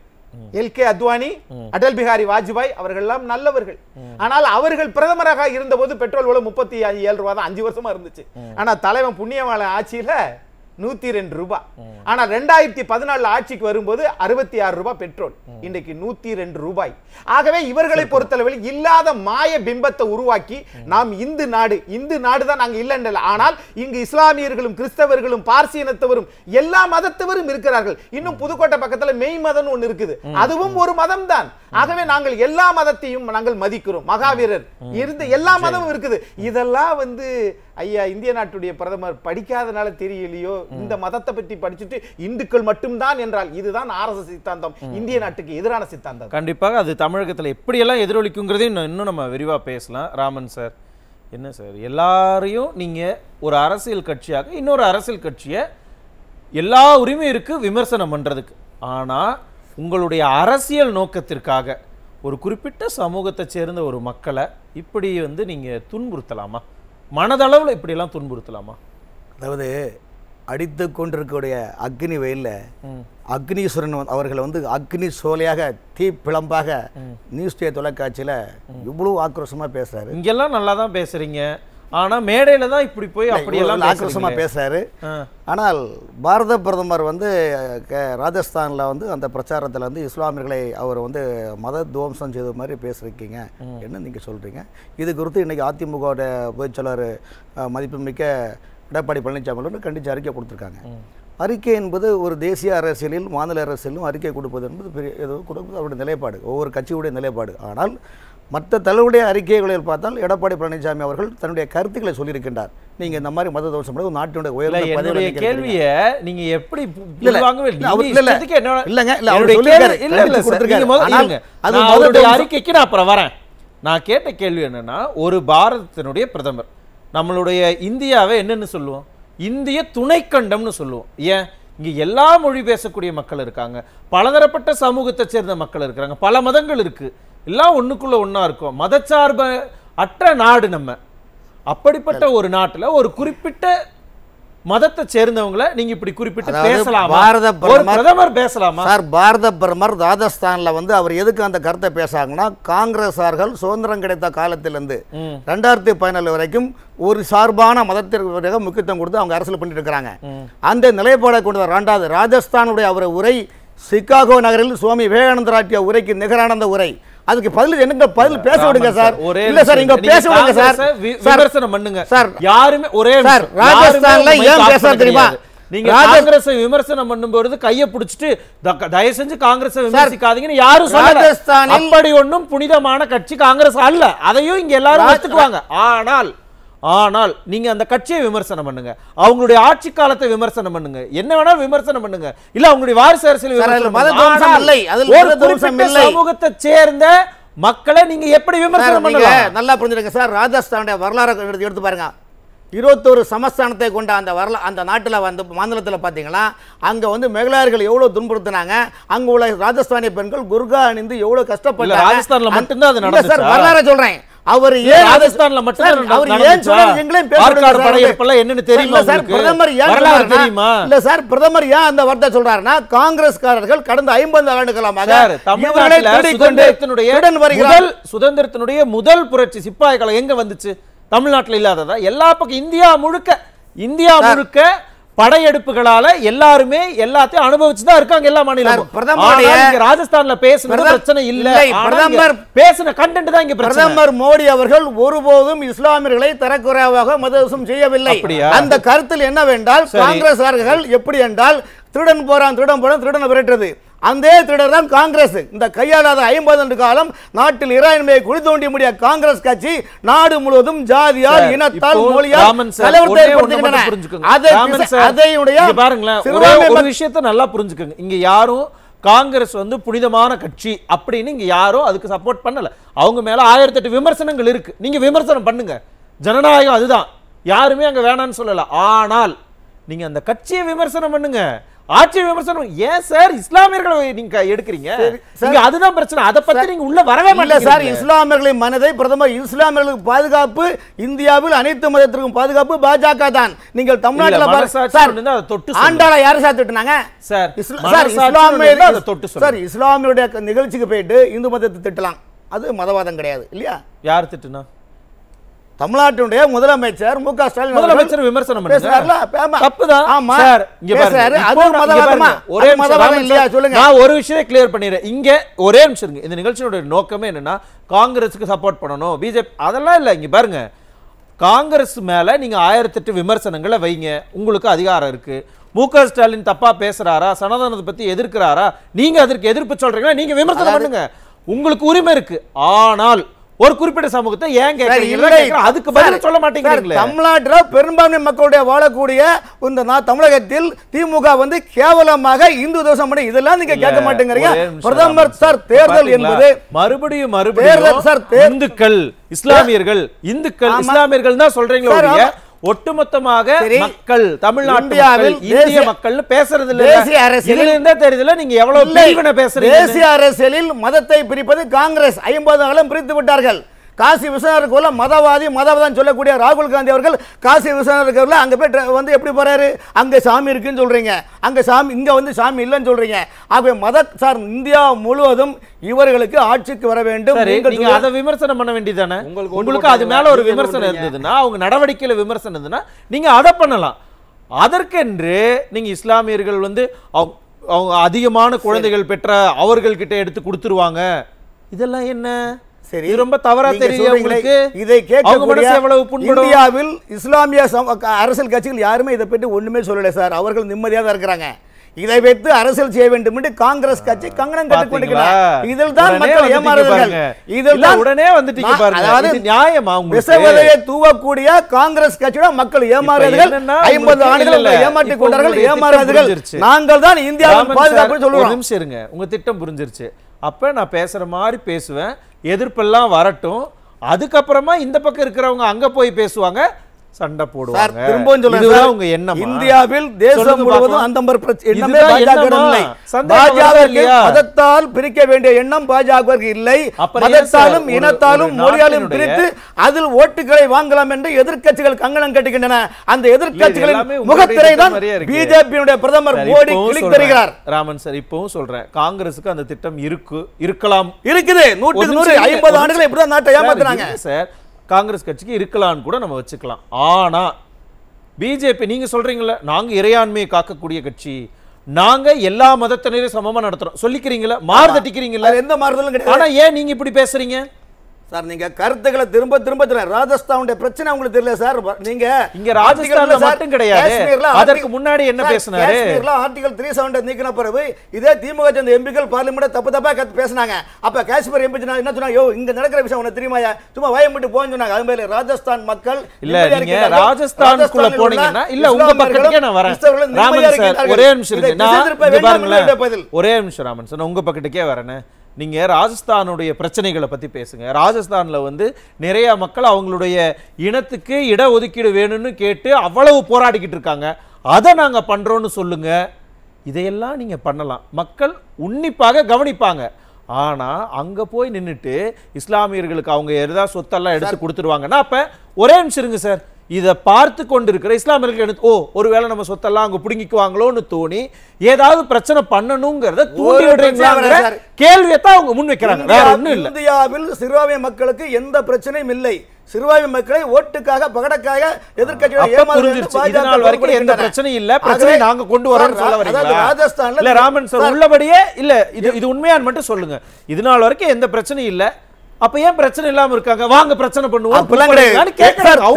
எல் கே அத்வானி அடல் பிஹாரி வாஜ்பாய் அவர்கள் எல்லாம் நல்லவர்கள் ஆனால் அவர்கள் பிரதமராக இருந்தபோது பெட்ரோல் விலை முப்பத்தி ஏழு ரூபா தான் அஞ்சு வருஷமா இருந்துச்சு. ஆனா தலைவன் புண்ணியவாளன் ஆட்சியில நூத்தி ரெண்டு ரூபாய் ஆனா ரெண்டாயிரத்தி பதினாலுல ஆட்சிக்கு வரும்போது அறுபத்தி ஆறு ரூபாய் பெட்ரோல். இன்றைக்கு நூத்தி ரெண்டு ரூபாய். ஆகவே இவர்களை பொறுத்தளவில் இல்லாத மாய பிம்பத்தை உருவாக்கி நாம் இந்து நாடு இந்து நாடு தான் நாங்க இல்லைன்னு ஆனால் இங்கு இஸ்லாமியர்களும் கிறிஸ்தவர்களும் பார்சியனத்தவரும் எல்லா மதத்தவரும் இருக்கிறார்கள். இன்னும் புதுக்கோட்டை பக்கத்துல மெய் மதம் ஒண்ணு இருக்குது. அதுவும் ஒரு மதம் தான் ஆகவே நாங்கள் எல்லா மதத்தையும் நாங்கள் மதிக்கிறோம். மகாவீரர் இருந்த எல்லா மதமும் இருக்குது. இதெல்லாம் வந்து ஐயா இந்திய நாட்டுடைய பிரதமர் படிக்காதனால தெரியலையோ? இந்த மதத்தை பற்றி படிச்சுட்டு இந்துக்கள் மட்டும்தான் என்றால் இதுதான் ஆர்எஸ்எஸ் சித்தாந்தம். இந்திய நாட்டுக்கு எதிரான சித்தாந்தம். கண்டிப்பாக அது தமிழகத்தில் எப்படியெல்லாம் எதிரொலிக்குங்கிறதையும் இன்னும் இன்னும் நம்ம விரிவாக பேசலாம். ராமன் சார் என்ன சார்? எல்லாரையும் நீங்கள் ஒரு அரசியல் கட்சியாக இன்னொரு அரசியல் கட்சியை எல்லா உரிமையும் இருக்குது விமர்சனம் பண்ணுறதுக்கு ஆனால் உங்களுடைய அரசியல் நோக்கத்திற்காக ஒரு குறிப்பிட்ட சமூகத்தை சேர்ந்த ஒரு மக்களை இப்படி வந்து நீங்கள் துன்புறுத்தலாமா? மனதளவில் இப்படியெல்லாம் துன்புறுத்தலாமா? அதாவது அடித்து கொண்டிருக்கக்கூடிய அக்னி வெயில்ல அக்னீஸ்வரன் அவர்கள் வந்து அக்னி சோலையாக தீ பிளம்பாக நியூஸ் டே தொலைக்காட்சியில இவ்வளவு ஆக்ரோஷமா பேசுறாரு. இங்கெல்லாம் நல்லா தான் பேசுறீங்க. ஆனா மேடையில தான் இப்படி போய் அப்படியெல்லாம் ஆக்ரோஷமா. பேசுறாரு. ஆனால் பாரத பிரதமர் வந்து ராஜஸ்தான்ல வந்து அந்த பிரச்சாரத்துல வந்து இஸ்லாமியர்களை அவர் வந்து மத துவம்சம் செய்த மாதிரி பேசிருக்கீங்க என்ன நீங்க சொல்றீங்க? இது குறித்து இன்னைக்கு அதிமுக பொதுச்செயலாளர் அஹ், மதிப்புமிக்க எடப்பாடி பழனிசாமி கண்டித்து அறிக்கை கொடுத்துருக்காங்க. அறிக்கை என்பது ஒரு தேசிய அரசியலில் மாநில அரசியலும் அறிக்கை கொடுப்பது என்பது பெரிய ஏதோ கொடுப்பது அவருடைய நிலைப்பாடு ஒவ்வொரு கட்சியுடைய நிலைப்பாடு. ஆனால் மற்ற தலைவருடைய அறிக்கைகளில் பார்த்தால் எடப்பாடி பழனிசாமி அவர்கள் தன்னுடைய கருத்துக்களை சொல்லியிருக்கின்றார். நீங்க இந்த மாதிரி மத தோஷம் பண்ணது நாட்டினுடைய உயர்ந்த. கேள்விய நீங்க எப்படி இல்லங்க, இல்ல, அவர் சொல்லியிருக்காரு. அது அவருடைய. அறிக்கைக்கு நான் அப்புறம் வரேன். நான் கேட்ட கேள்வி என்னன்னா ஒரு பாரதத்தினுடைய பிரதமர் நம்மளுடைய இந்தியாவை என்னன்னு சொல்லுவோம்? இந்திய துணைக்கண்டம்னு சொல்லுவோம். ஏன்? இங்க எல்லா மொழி பேசக்கூடிய மக்கள் இருக்காங்க. பலதரப்பட்ட சமூகத்தை சேர்ந்த மக்கள் இருக்கிறாங்க. பல மதங்கள் இருக்கு. எல்லாம் ஒண்ணுக்குள்ள ஒண்ணா இருக்கும். மதச்சார்ப அற்ற நாடு நம்ம. அப்படிப்பட்ட ஒரு நாட்டுல ஒரு குறிப்பிட்ட மதத்தை சேர்ந்தவங்கள நீங்க இப்படி குறிப்பிட்டு பேசலாமா? பாரத பிரதமர் பேசலாமா? சார் பாரத பிரதமர் ராஜஸ்தான்ல வந்து அவர் எதுக்கு அந்த கருத்தை பேசாங்கன்னா காங்கிரஸார்கள் சுதந்திரம் கிடைத்த காலத்திலிருந்து ரெண்டாயிரத்தி பதினாலு வரைக்கும் ஒரு சார்பான மதத்திற்கு முக்கியத்துவம் கொடுத்து அவங்க அரசியல் பண்ணிட்டு இருக்கிறாங்க. அந்த நிலைப்பாடை கொண்டு ரெண்டாவது ராஜஸ்தானுடைய அவர் உரை சிகாகோ நகரில் சுவாமி விவேகானந்தர் ஆற்றிய உரைக்கு நிகரான அந்த உரை. அதுக்கு பதில் என்னங்க பதில் பேச விடுங்க சார். இல்ல சார். இங்க பேச விடுங்க சார். விமர்சனம் பண்ணுங்க. சார் யாருமே ஒரே சார். ராஜஸ்தான்ல ஏன் காப்பாத்த தெரியுமா? நீங்க காங்கிரஸை விமர்சனம் பண்ணும்போது கையை பிடிச்சிட்டு தயவு செஞ்சு காங்கிரஸை விமர்சிக்காதீங்கன்னு யாரும் சொல்லல. ராஜஸ்தானில் அப்படி ஒண்ணும் புனிதமான கட்சி காங்கிரஸ் அல்ல. அதையும் இங்க எல்லாரும் ஒத்துக்குவாங்க. ஆனால் ஆனால் நீங்க அந்த கட்சியை விமர்சனம் பண்ணுங்க. அவங்களுடைய ஆட்சி காலத்தை விமர்சனம் பண்ணுங்க. என்ன வேணா விமர்சனம் பண்ணுங்க. இல்ல அவங்களுடைய வாரிசு அரசியல் பண்ணுங்க. சமூகத்தை சேர்ந்த மக்களை நீங்க எப்படி விமர்சனம் பண்ணலாம்? நல்லா புரிஞ்சுருங்க சார். ராஜஸ்தானுடைய வரலாறு எடுத்து பாருங்க. இருபத்தோரு சமஸ்தானத்தை கொண்ட அந்த வரல அந்த நாட்டில் வந்து மாநிலத்தில் பார்த்தீங்கன்னா அங்கே வந்து மகளிர்கள் எவ்வளோ துன்புறுத்தினாங்க? அங்கே உள்ள ராஜஸ்தானிய பெண்கள் குர்கா அணிந்து எவ்வளோ கஷ்டப்பட்டாங்க? ராஜஸ்தான்ல மட்டும்தான் அது சார்? வரலாறு சொல்றேன். அவர் ஏன் ராஜஸ்தான்ல மட்டும் அவர் ஏன் சொன்னாரு எங்களையும் பேச ஆற்காடு விடுங்க சார். படையெடுப்பெல்லாம் என்னன்னு தெரியுமா சார்? பிரதமர் ஏன் தெரியுமா? இல்ல சார் பிரதமர் ஏன் அந்த வார்த்தை சொல்றாருன்னா காங்கிரஸ்காரர்கள் கடந்த ஐம்பது ஆண்டுகளாக தமிழ்நாட்டுல வருகிறார் முதல் சுதந்திரத்தினுடைய முதல் புரட்சி சிப்பாய் கலை எங்க வந்துச்சு தமிழ்நாட்டுல இல்லாததா எல்லா பக்கம் இந்தியா முழுக்க இந்தியா முழுக்க படையெடுப்புகளால எல்லாருமே எல்லாத்தையும் அனுபவிச்சு தான் இருக்காங்க எல்லா இங்க ராஜஸ்தான்ல பேசுனது பிரச்சனை இல்ல. பிரதமர் பேசின கண்டென்ட் தான் இங்க பிரதமர் மோடி அவர்கள் ஒருபோதும் இஸ்லாமியர்களை தரக்குறைவாக மதவசம் செய்யவில்லை? அந்த கருத்தில் என்னவென்றால். காங்கிரஸ்காரர்கள் எப்படி என்றால் திருடன் போறான் திருடன் போறான் திருடனை விரட்டுறது. அந்த திருடர் தான் காங்கிரஸ். இந்த கையாளாத ஐம்பது ஆண்டு காலம் நாட்டில் இராணுமையை குழி தோண்டி முடிய காங்கிரஸ் கட்சி நாடு முழுவதும் ஜாதியால் இனத்தால் மொழியால் விஷயத்தை நல்லா புரிஞ்சுக்கோங்க. இங்க யாரும் காங்கிரஸ் வந்து புனிதமான கட்சி அப்படின்னு இங்க யாரும் அதுக்கு சப்போர்ட் பண்ணல. அவங்க மேல ஆயிரத்தி எட்டு விமர்சனங்கள் இருக்கு. நீங்க விமர்சனம் பண்ணுங்க. ஜனநாயகம் அதுதான். யாருமே அங்க வேணாம்னு சொல்லல. ஆனால் நீங்க அந்த கட்சியை விமர்சனம் பண்ணுங்க. ஆட்சி விமர்சனம் ஏன் சார் இஸ்லாமியர்களை நீங்க எடுக்கிறீங்க? இங்க அதுதான் பிரச்சனை. அதை பத்தி நீங்க உள்ள வரவே இல்ல சார் இஸ்லாமியர்களின் மனதை பிரதமர் இஸ்லாமியர்களுக்கு பாதுகாப்பு இந்தியாவில் அனைத்து மதத்திற்கும் பாதுகாப்பு பாஜக தான். நீங்கள் தமிழ்நாட்டில் சார் தொட்டு. ஆண்டாள யார் சார் திட்டுனாங்க? சார், சார் ஒண்ணு இஸ்லாமிய இருந்தா அதை தொட்டு. சார் இஸ்லாமியுடைய க- நிகழ்ச்சிக்கு போயிட்டு இந்து மதத்தை திட்டலாம். அது மதவாதம் கிடையாது இல்லையா? யார் திட்டுனா? தமிழ்நாட்டினுடைய முதலமைச்சர் மு க ஸ்டாலின் முதலமைச்சர் விமர்சனம். பேசுறாருல. தப்புதான். ஆமா. சார், இங்க. பேசுறாரு. அது மதவாதமா? ஒரே மதவாதம் இல்லையா? சொல்லுங்க. நான் ஒரு விஷயம் கிளியர் பண்ணிடுறேன் இங்க ஒரே நிமிஷம் இந்த நிகழ்ச்சியோட நோக்கமே என்னன்னா காங்கிரஸுக்கு சப்போர்ட் பண்ணணும் பிஜேபி அதெல்லாம் இல்ல இங்க பாருங்க காங்கிரஸ் மேல நீங்க ஆயிரத்தெட்டு விமர்சனங்களை வைங்க உங்களுக்கு அதிகாரம் இருக்கு மு க ஸ்டாலின் தப்பா பேசுறாரா சனாதனத்தை பத்தி எதிர்க்கிறாரா நீங்க அதற்கு எதிர்ப்பு சொல்றீங்களா நீங்க விமர்சனம் பண்ணுங்க உங்களுக்கு உரிமை இருக்கு ஆனால் ஒரு குறிப்பிட்ட சமூகத்தை ஏன். கேட்கறேன். அதுக்கு பதில் சொல்ல மாட்டேங்கிறீங்களே தமிழ்நாட்டுல பெரும்பான்மை மக்களுடைய வாழக்கூடிய இந்த நா- தமிழகத்தில் திமுக வந்து கேவலமாக இந்து தோஷம் பண்ணி இதெல்லாம் நீங்க கேட்க மாட்டேங்கிறீங்க பிரதமர் சார். தேர்தல்? என்பது மறுபடியும் மறுபடியும் சார், இந்துக்கள் இஸ்லாமியர்கள் இந்துக்கள். இஸ்லாமியர்கள் தான் சொல்றீங்களே. ஒட்டுமொத்தமாக. மக்கள் தமிழ்நாட்டு மக்கள் இந்திய மக்கள்னு பேசுறது இல்ல தேசிய அரசியலில் இதுல இருந்தே தெரியுதுல நீங்க எவ்வளவு. பிரிவினை பேசுறீங்க தேசிய அரசியலில் மதத்தை பிரிப்பது காங்கிரஸ் ஐம்பது காலம் பிரித்து விட்டார்கள் காசி விஸ்வநாதர் கோல மதவாதி மதவாதம் சொல்லக்கூடிய ராகுல் காந்தி அவர்கள் காசி விஸ்வநாதர் கோவில் அங்க போய் ட்ர- வந்து எப்படி போறாரு? அங்க சாமி இருக்குன்னு சொல்றீங்க. அங்க சாமி இங்க வந்து சாமி இல்லைன்னு சொல்றீங்க. ஆகவே மத சார் இந்தியா முழுவதும் இவர்களுக்கு ஆட்சிக்கு வர வேண்டும். நீங்க அதை விமர்சனம் பண்ண வேண்டியதானே உங்களுக்கு உங்களுக்கு அது மேல ஒரு விமர்சனம் இருந்ததுன்னா அவங்க நடவடிக்கையில விமர்சனம் இருந்ததுன்னா நீங்க அதை பண்ணலாம். அதற்கென்று நீங்க இஸ்லாமியர்கள் வந்து அவங்க- அவங்க அதிகமான குழந்தைகள் பெற்ற அவர்கள்கிட்ட எடுத்து கொடுத்துருவாங்க. இதெல்லாம் என்ன? சரி. ரொம்ப தவறா உங்களுக்கு இதை கேட்கக்கூடிய எவ்வளவு இந்தியாவில் இஸ்லாமிய அரசியல் கட்சிகள் யாருமே இதை பற்றி ஒண்ணுமே சொல்லல சார். அவர்கள் நிம்மதியாக இருக்கிறாங்க. இதை வைத்து அரசியல் செய்ய வேண்டும் என்று காங்கிரஸ் கட்சி கங்கணம் கட்டிக் பாத்தீங்களா? கொண்டிருக்கிறார். இதில் தான் மக்கள் ஏமாறுகிறார்கள். இதில் தான் உடனே வந்துட்டீங்க பாருங்க. அதாவது நியாயமா? விஷவதையை தூவக்கூடிய காங்கிரஸ் கட்சியிடம் மக்கள் ஏமாறுகிறார்கள். ஐம்பது ஆண்டுகள் ஏமாற்றிக் கொண்டார்கள் புரிஞ்சிருச்சு. நாங்கள் தான் இந்தியாவின் பாதுகாப்பு சொல்லுவோம் நிமிஷம் இருங்க. உங்க திட்டம் புரிஞ்சிருச்சு. அப்போ நான் பேசுகிற மாதிரி பேசுவேன். எதிர்ப்பெல்லாம் வரட்டும். அதுக்கப்புறமா இந்த பக்கம் இருக்கிறவங்க அங்கே போய் பேசுவாங்க. சண்டை போடுவாங்க. திரும்பவும் சார். உங்க எண்ணம்? இந்தியாவில் தேசம் சொல்லுங்க முழுவதும். அந்த எண்ணமே? பாஜக? மதத்தால் பிரிக்க வேண்டிய எண்ணம் பாஜகவிற்கு இல்லை. மதத்தாலும் இனத்தாலும் மொழியாலும் பிரித்து அதில் ஓட்டுகளை வாங்கலாம் என்று எதிர்க்கட்சிகள் கங்கணம் கட்டுகின்றன. அந்த எதிர்க்கட்சிகளின் முகத்திரை தான். பிஜேபியினுடைய பிரதமர் மோடி கிளிக். தருகிறார். ராமன் சார் இப்பவும் சொல்றேன். காங்கிரஸுக்கு அந்த திட்டம் இருக்கு இருக்கலாம். இருக்குது. நூற்றுக்கு நூறு ஐம்பது ஆண்டுகள் இப்படிதான் நாட்டை ஏமாத்துறாங்க. சார். காங்கிரஸ் கட்சிக்கு இருக்கலாம்னு கூட நம்ம வச்சுக்கலாம். ஆனா பிஜேபி நீங்க சொல்றீங்கல்ல நாங்க இறையாண்மையை காக்கக்கூடிய கட்சி. நாங்க எல்லா மதத்தினரையும் சமமா நடத்துறோம். சொல்லிக்கிறீங்களா? மாறுதட்டிக்கிறீங்களா எந்த மாறுதலும் கிடையாது. ஆனா ஏன் நீங்க இப்படி பேசுறீங்க? சார் நீங்க கருத்துக்களை திரும்ப திரும்ப ராஜஸ்தானுடைய பிரச்சனை உங்களுக்கு தெரியல சார் நீங்க இங்க ராஜஸ்தான்ல மட்டும் கிடையாது. அதற்கு முன்னாடி என்ன பேசுனாரு? ஆர்டிகல் த்ரீ செவன்டி நீக்கின பிறகு இதே திமுக சேர்ந்த எம்பிக்கள் பார்லிமெண்ட் தப்பு தப்பா கத்து பேசினாங்க அப்ப காஷ்மீர் எம்பி என்ன சொன்னாங்க யோ இங்க நடக்கிற விஷயம் உனக்கு தெரியுமாயா சும்மா வாயம் விட்டு போன்னு சொன்னாங்க அது மாதிரி ராஜஸ்தான் மக்கள் இல்ல நீங்க. ராஜஸ்தானுக்குள்ள போனீங்கன்னா இல்ல உங்க பக்கத்துக்கே நான் வரேன் ராமன் சார். ஒரே நிமிஷம் இதை இருங்க நான் பாருங்களேன். ஒரே நிமிஷம் ராமன் சார் உங்க பக்கத்துக்கே வரேன் நீங்க ராஜஸ்தானுடைய பிரச்சனைகளை பத்தி பேசுங்க. ராஜஸ்தான்ல வந்து நிறைய மக்கள் அவங்களுடைய இனத்துக்கு இட ஒதுக்கீடு வேணும்னு கேட்டு அவ்வளவு போராடிக்கிட்டு இருக்காங்க. அதை நாங்க பண்றோம்னு சொல்லுங்க. இதையெல்லாம் நீங்க பண்ணலாம். மக்கள் உன்னிப்பாக கவனிப்பாங்க. ஆனா அங்க போய் நின்னுட்டு இஸ்லாமியர்களுக்கு அவங்க எதா சொத்தெல்லாம் எடுத்து கொடுத்துருவாங்கன்னா அப்ப ஒரே நிமிஷம் இருங்க சார். இதை பார்த்து கொண்டிருக்கிற இஸ்லாமியர்கள் எடுத்து ஓ ஒருவேளை நம்ம சொத்தெல்லாம் அங்க புடுங்கிக்குவாங்களோன்னு தோணி ஏதாவது பிரச்சனை பண்ணணுங்கிறத தூண்டி வராது கேள்வியை தான் அவங்க முன் வைக்கிறாங்க. வேற ஒண்ணும் இல்ல. இந்தியாவில் சிறுபான்மை மக்களுக்கு எந்த பிரச்சனையும் இல்லை. சிறுபான்மை மக்களை ஓட்டுக்காக பகடக்காக எதிர்க்கட்சிகளை புரிஞ்சிருச்சு. பாஜக இது நாள் வரைக்கும் எந்த. பிரச்சனையும் இல்ல. பிரச்சனை நாங்க கொண்டு வரோம்னு சொல்ல வரீங்களா? ராஜஸ்தான்ல இல்ல ராமன் சார் உள்ளபடியே இல்ல இது இது உண்மையான்னு மட்டும் சொல்லுங்க. இது நாள் வரைக்கும் எந்த பிரச்சனையும் இல்ல. அப்ப ஏன் பிரச்சனை இல்லாம இருக்காங்க? வாங்க பிரச்சனை பண்ணுவோம்.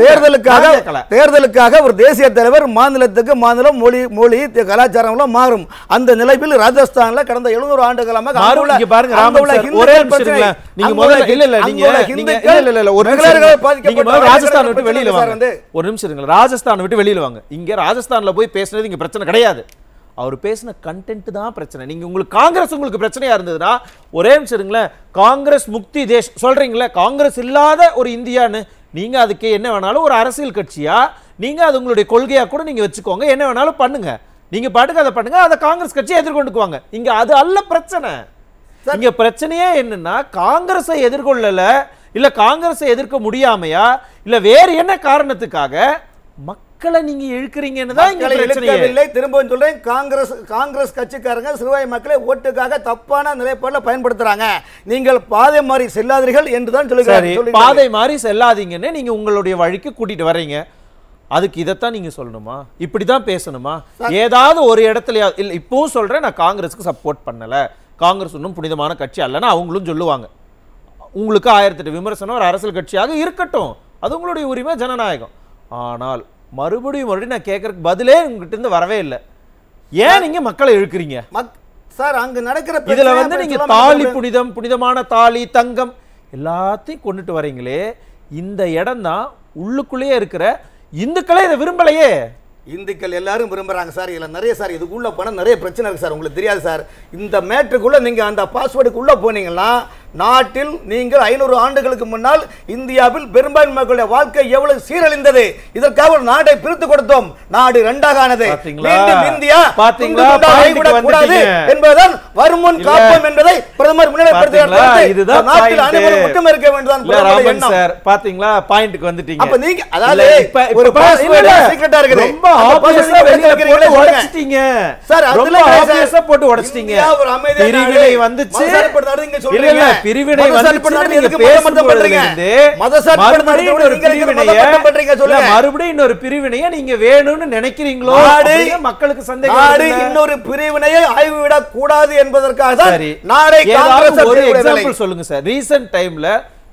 தேர்தலுக்காக. தேர்தலுக்காக ஒரு தேசிய தலைவர் மாநிலத்துக்கு மாநிலம் மொழி மொழி கலாச்சாரம்லாம் மாறும். அந்த நிலையில் ராஜஸ்தான்ல கடந்த 700 ஆண்டு காலமாக ராஜஸ்தான் விட்டு வெளியில வாங்க. ஒரு நிமிஷம் ராஜஸ்தான் விட்டு வெளியில வாங்க. இங்க ராஜஸ்தான்ல போய் பேசுனது இங்க பிரச்சனை கிடையாது. அவர் பேசின கண்டென்ட் தான் பிரச்சனை. நீங்க உங்களுக்கு காங்கிரஸ் உங்களுக்கு பிரச்சனையா இருந்ததுன்னா ஒரே நிமிஷம் இருங்களேன். காங்கிரஸ் முக்தி தேஷ் சொல்றீங்களே காங்கிரஸ் இல்லாத ஒரு இந்தியான்னு நீங்க அதுக்கு என்ன வேணாலும் ஒரு அரசியல் கட்சியா நீங்க அது உங்களுடைய கொள்கையா கூட நீங்க வச்சுக்கோங்க. என்ன வேணாலும் பண்ணுங்க. நீங்க பாட்டுக்கு அதை பண்ணுங்க அதை காங்கிரஸ் கட்சியை எதிர்கொண்டுக்குவாங்க. இங்க அது அல்ல பிரச்சனை. இங்க பிரச்சனையே என்னன்னா காங்கிரஸை எதிர்கொள்ளல இல்ல காங்கிரஸை எதிர்க்க முடியாமையா இல்ல வேற என்ன காரணத்துக்காக மக்களை நீங்க இழுக்கிறீங்கன்னு தான் மக்களை திரும்பவும் சொல்றேன் காங்கிரஸ் காங்கிரஸ் கட்சிக்காரங்க சிறுபாய் மக்களை ஓட்டுக்காக தப்பான நிலைப்பாடுல பயன்படுத்துறாங்க. நீங்கள் பாதை மாறி செல்லாதீர்கள் என்று தான் சொல்லுகிறார் பாதை மாறி செல்லாதீங்கன்னு நீங்க உங்களுடைய வழிக்கு கூட்டிட்டு வர்றீங்க அதுக்கு இதைத்தான் நீங்க சொல்லணுமா? இப்படிதான் பேசணுமா? ஏதாவது ஒரு இடத்துல இல்ல இப்பவும் சொல்றேன் நான் காங்கிரஸ்க்கு சப்போர்ட் பண்ணல. காங்கிரஸ் இன்னும் புனிதமான கட்சி அல்லன்னு அவங்களும் சொல்லுவாங்க. உங்களுக்கு ஆயிரத்தெட்டு விமர்சனம் ஒரு அரசியல் கட்சியாக இருக்கட்டும். அது உங்களுடைய உரிமை ஜனநாயகம். ஆனால் மறுபடியும் மறுபடியும் நான் கேட்கறதுக்கு பதிலே உங்ககிட்ட இருந்து வரவே இல்லை. ஏன் நீங்க மக்களை இழுக்கிறீங்க? சார் அங்க நடக்கிற இதுல வந்து நீங்க தாலி புனிதம் புனிதமான தாலி தங்கம் எல்லாத்தையும் கொண்டுட்டு வரீங்களே இந்த இடம் தான் உள்ளுக்குள்ளேயே இருக்கிற இந்துக்களே இதை விரும்பலையே. இந்துக்கள் எல்லாரும் விரும்புறாங்க சார். இதுல நிறைய சார் இதுக்குள்ள போனா நிறைய பிரச்சனை இருக்கு சார். உங்களுக்கு தெரியாது சார். இந்த மேட்ருக்குள்ள நீங்க அந்த பாஸ்வேர்டுக்குள்ள போனீங்கன்னா நாட்டில் நீங்கள் ஐநூறு ஆண்டுகளுக்கு முன்னால் இந்தியாவில் பெரும்பான்மை மக்களுடைய வாழ்க்கை எவ்வளவு சீரழிந்தது இதற்காக ஒரு நாட்டை பிரித்து கொடுத்தோம் நாடு இரண்டாக ஆனது? மீண்டும் இந்தியா கூடாது. என்பதுதான் வருமுன். காப்போம் என்பதை பிரதமர் முன்னிலைப்படுத்துகிறார் நாட்டில். அனைவரும் ஒற்றுமை இருக்க வேண்டியதான். சார் பாத்தீங்களா பாயிண்ட்க்கு வந்துட்டீங்க அப்ப நீங்க அதாவது ஒரு ஆ இருக்குது. ரொம்ப அந்த obvious password ஆ வெளியில வைக்கிறீங்களே போட்டு சொல்லுங்க. உடைச்சிட்டீங்க. சார், அதுல ரொம்ப கிடையாது obvious சார். ஆ போட்டு உடைச்சிட்டீங்க. ஒரு நாடு. வந்துச்சு. நீங்க சொல்றீங்க. பிரிவினை மறுபடியும் இன்னொரு பிரிவினைய- நீங்க வேணும்னு நினைக்கிறீங்களோ மக்களுக்கு சந்தேகம்? இன்னொரு பிரிவினையை ஆய்வு கூடாது என்பதற்காக தான் ஒரு. எக்ஸாம்பிள் சொல்லுங்க சார். ரீசன்ட் டைம்ல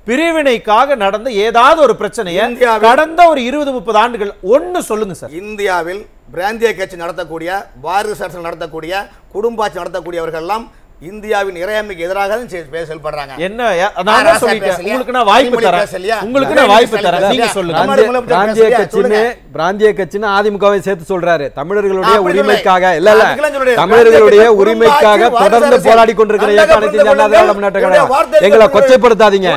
பிரிவினைக்காக நடந்த ஏதாவது ஒரு பிரச்சனையை கடந்த ஒரு இருபது முப்பது ஆண்டுகள் ஒண்ணு சொல்லுங்க சார். இந்தியாவில் பிராந்திய கட்சி நடத்தக்கூடிய பாரத அரசு நடத்தக்கூடிய குடும்பாட்சி நடத்தக்கூடியவர்கள் எல்லாம் இந்தியாவின் இறையாண்மைக்கு எதிராக செயல்படுறாங்க என்ன நான் சொல்லிட்டேன்? உங்களுக்கு நான் வாய்ப்பு தரேன்? உங்களுக்கு நான் வாய்ப்பு? தரேன் நீங்க? சொல்லுங்க பிராந்திய? கட்சின்னு. பிராந்திய கட்சின்னு அதிமுகவை சேர்த்து சொல்றாரு தமிழர்களுடைய உரிமைக்காக. இல்ல இல்ல. தமிழர்களுடைய உரிமைக்காக தொடர்ந்து போராடி. கொண்டிருக்கிற இந்திய அண்ணா திராவிட முன்னேற்ற கழகம் எங்களை. கொச்சைப்படுத்தாதீங்க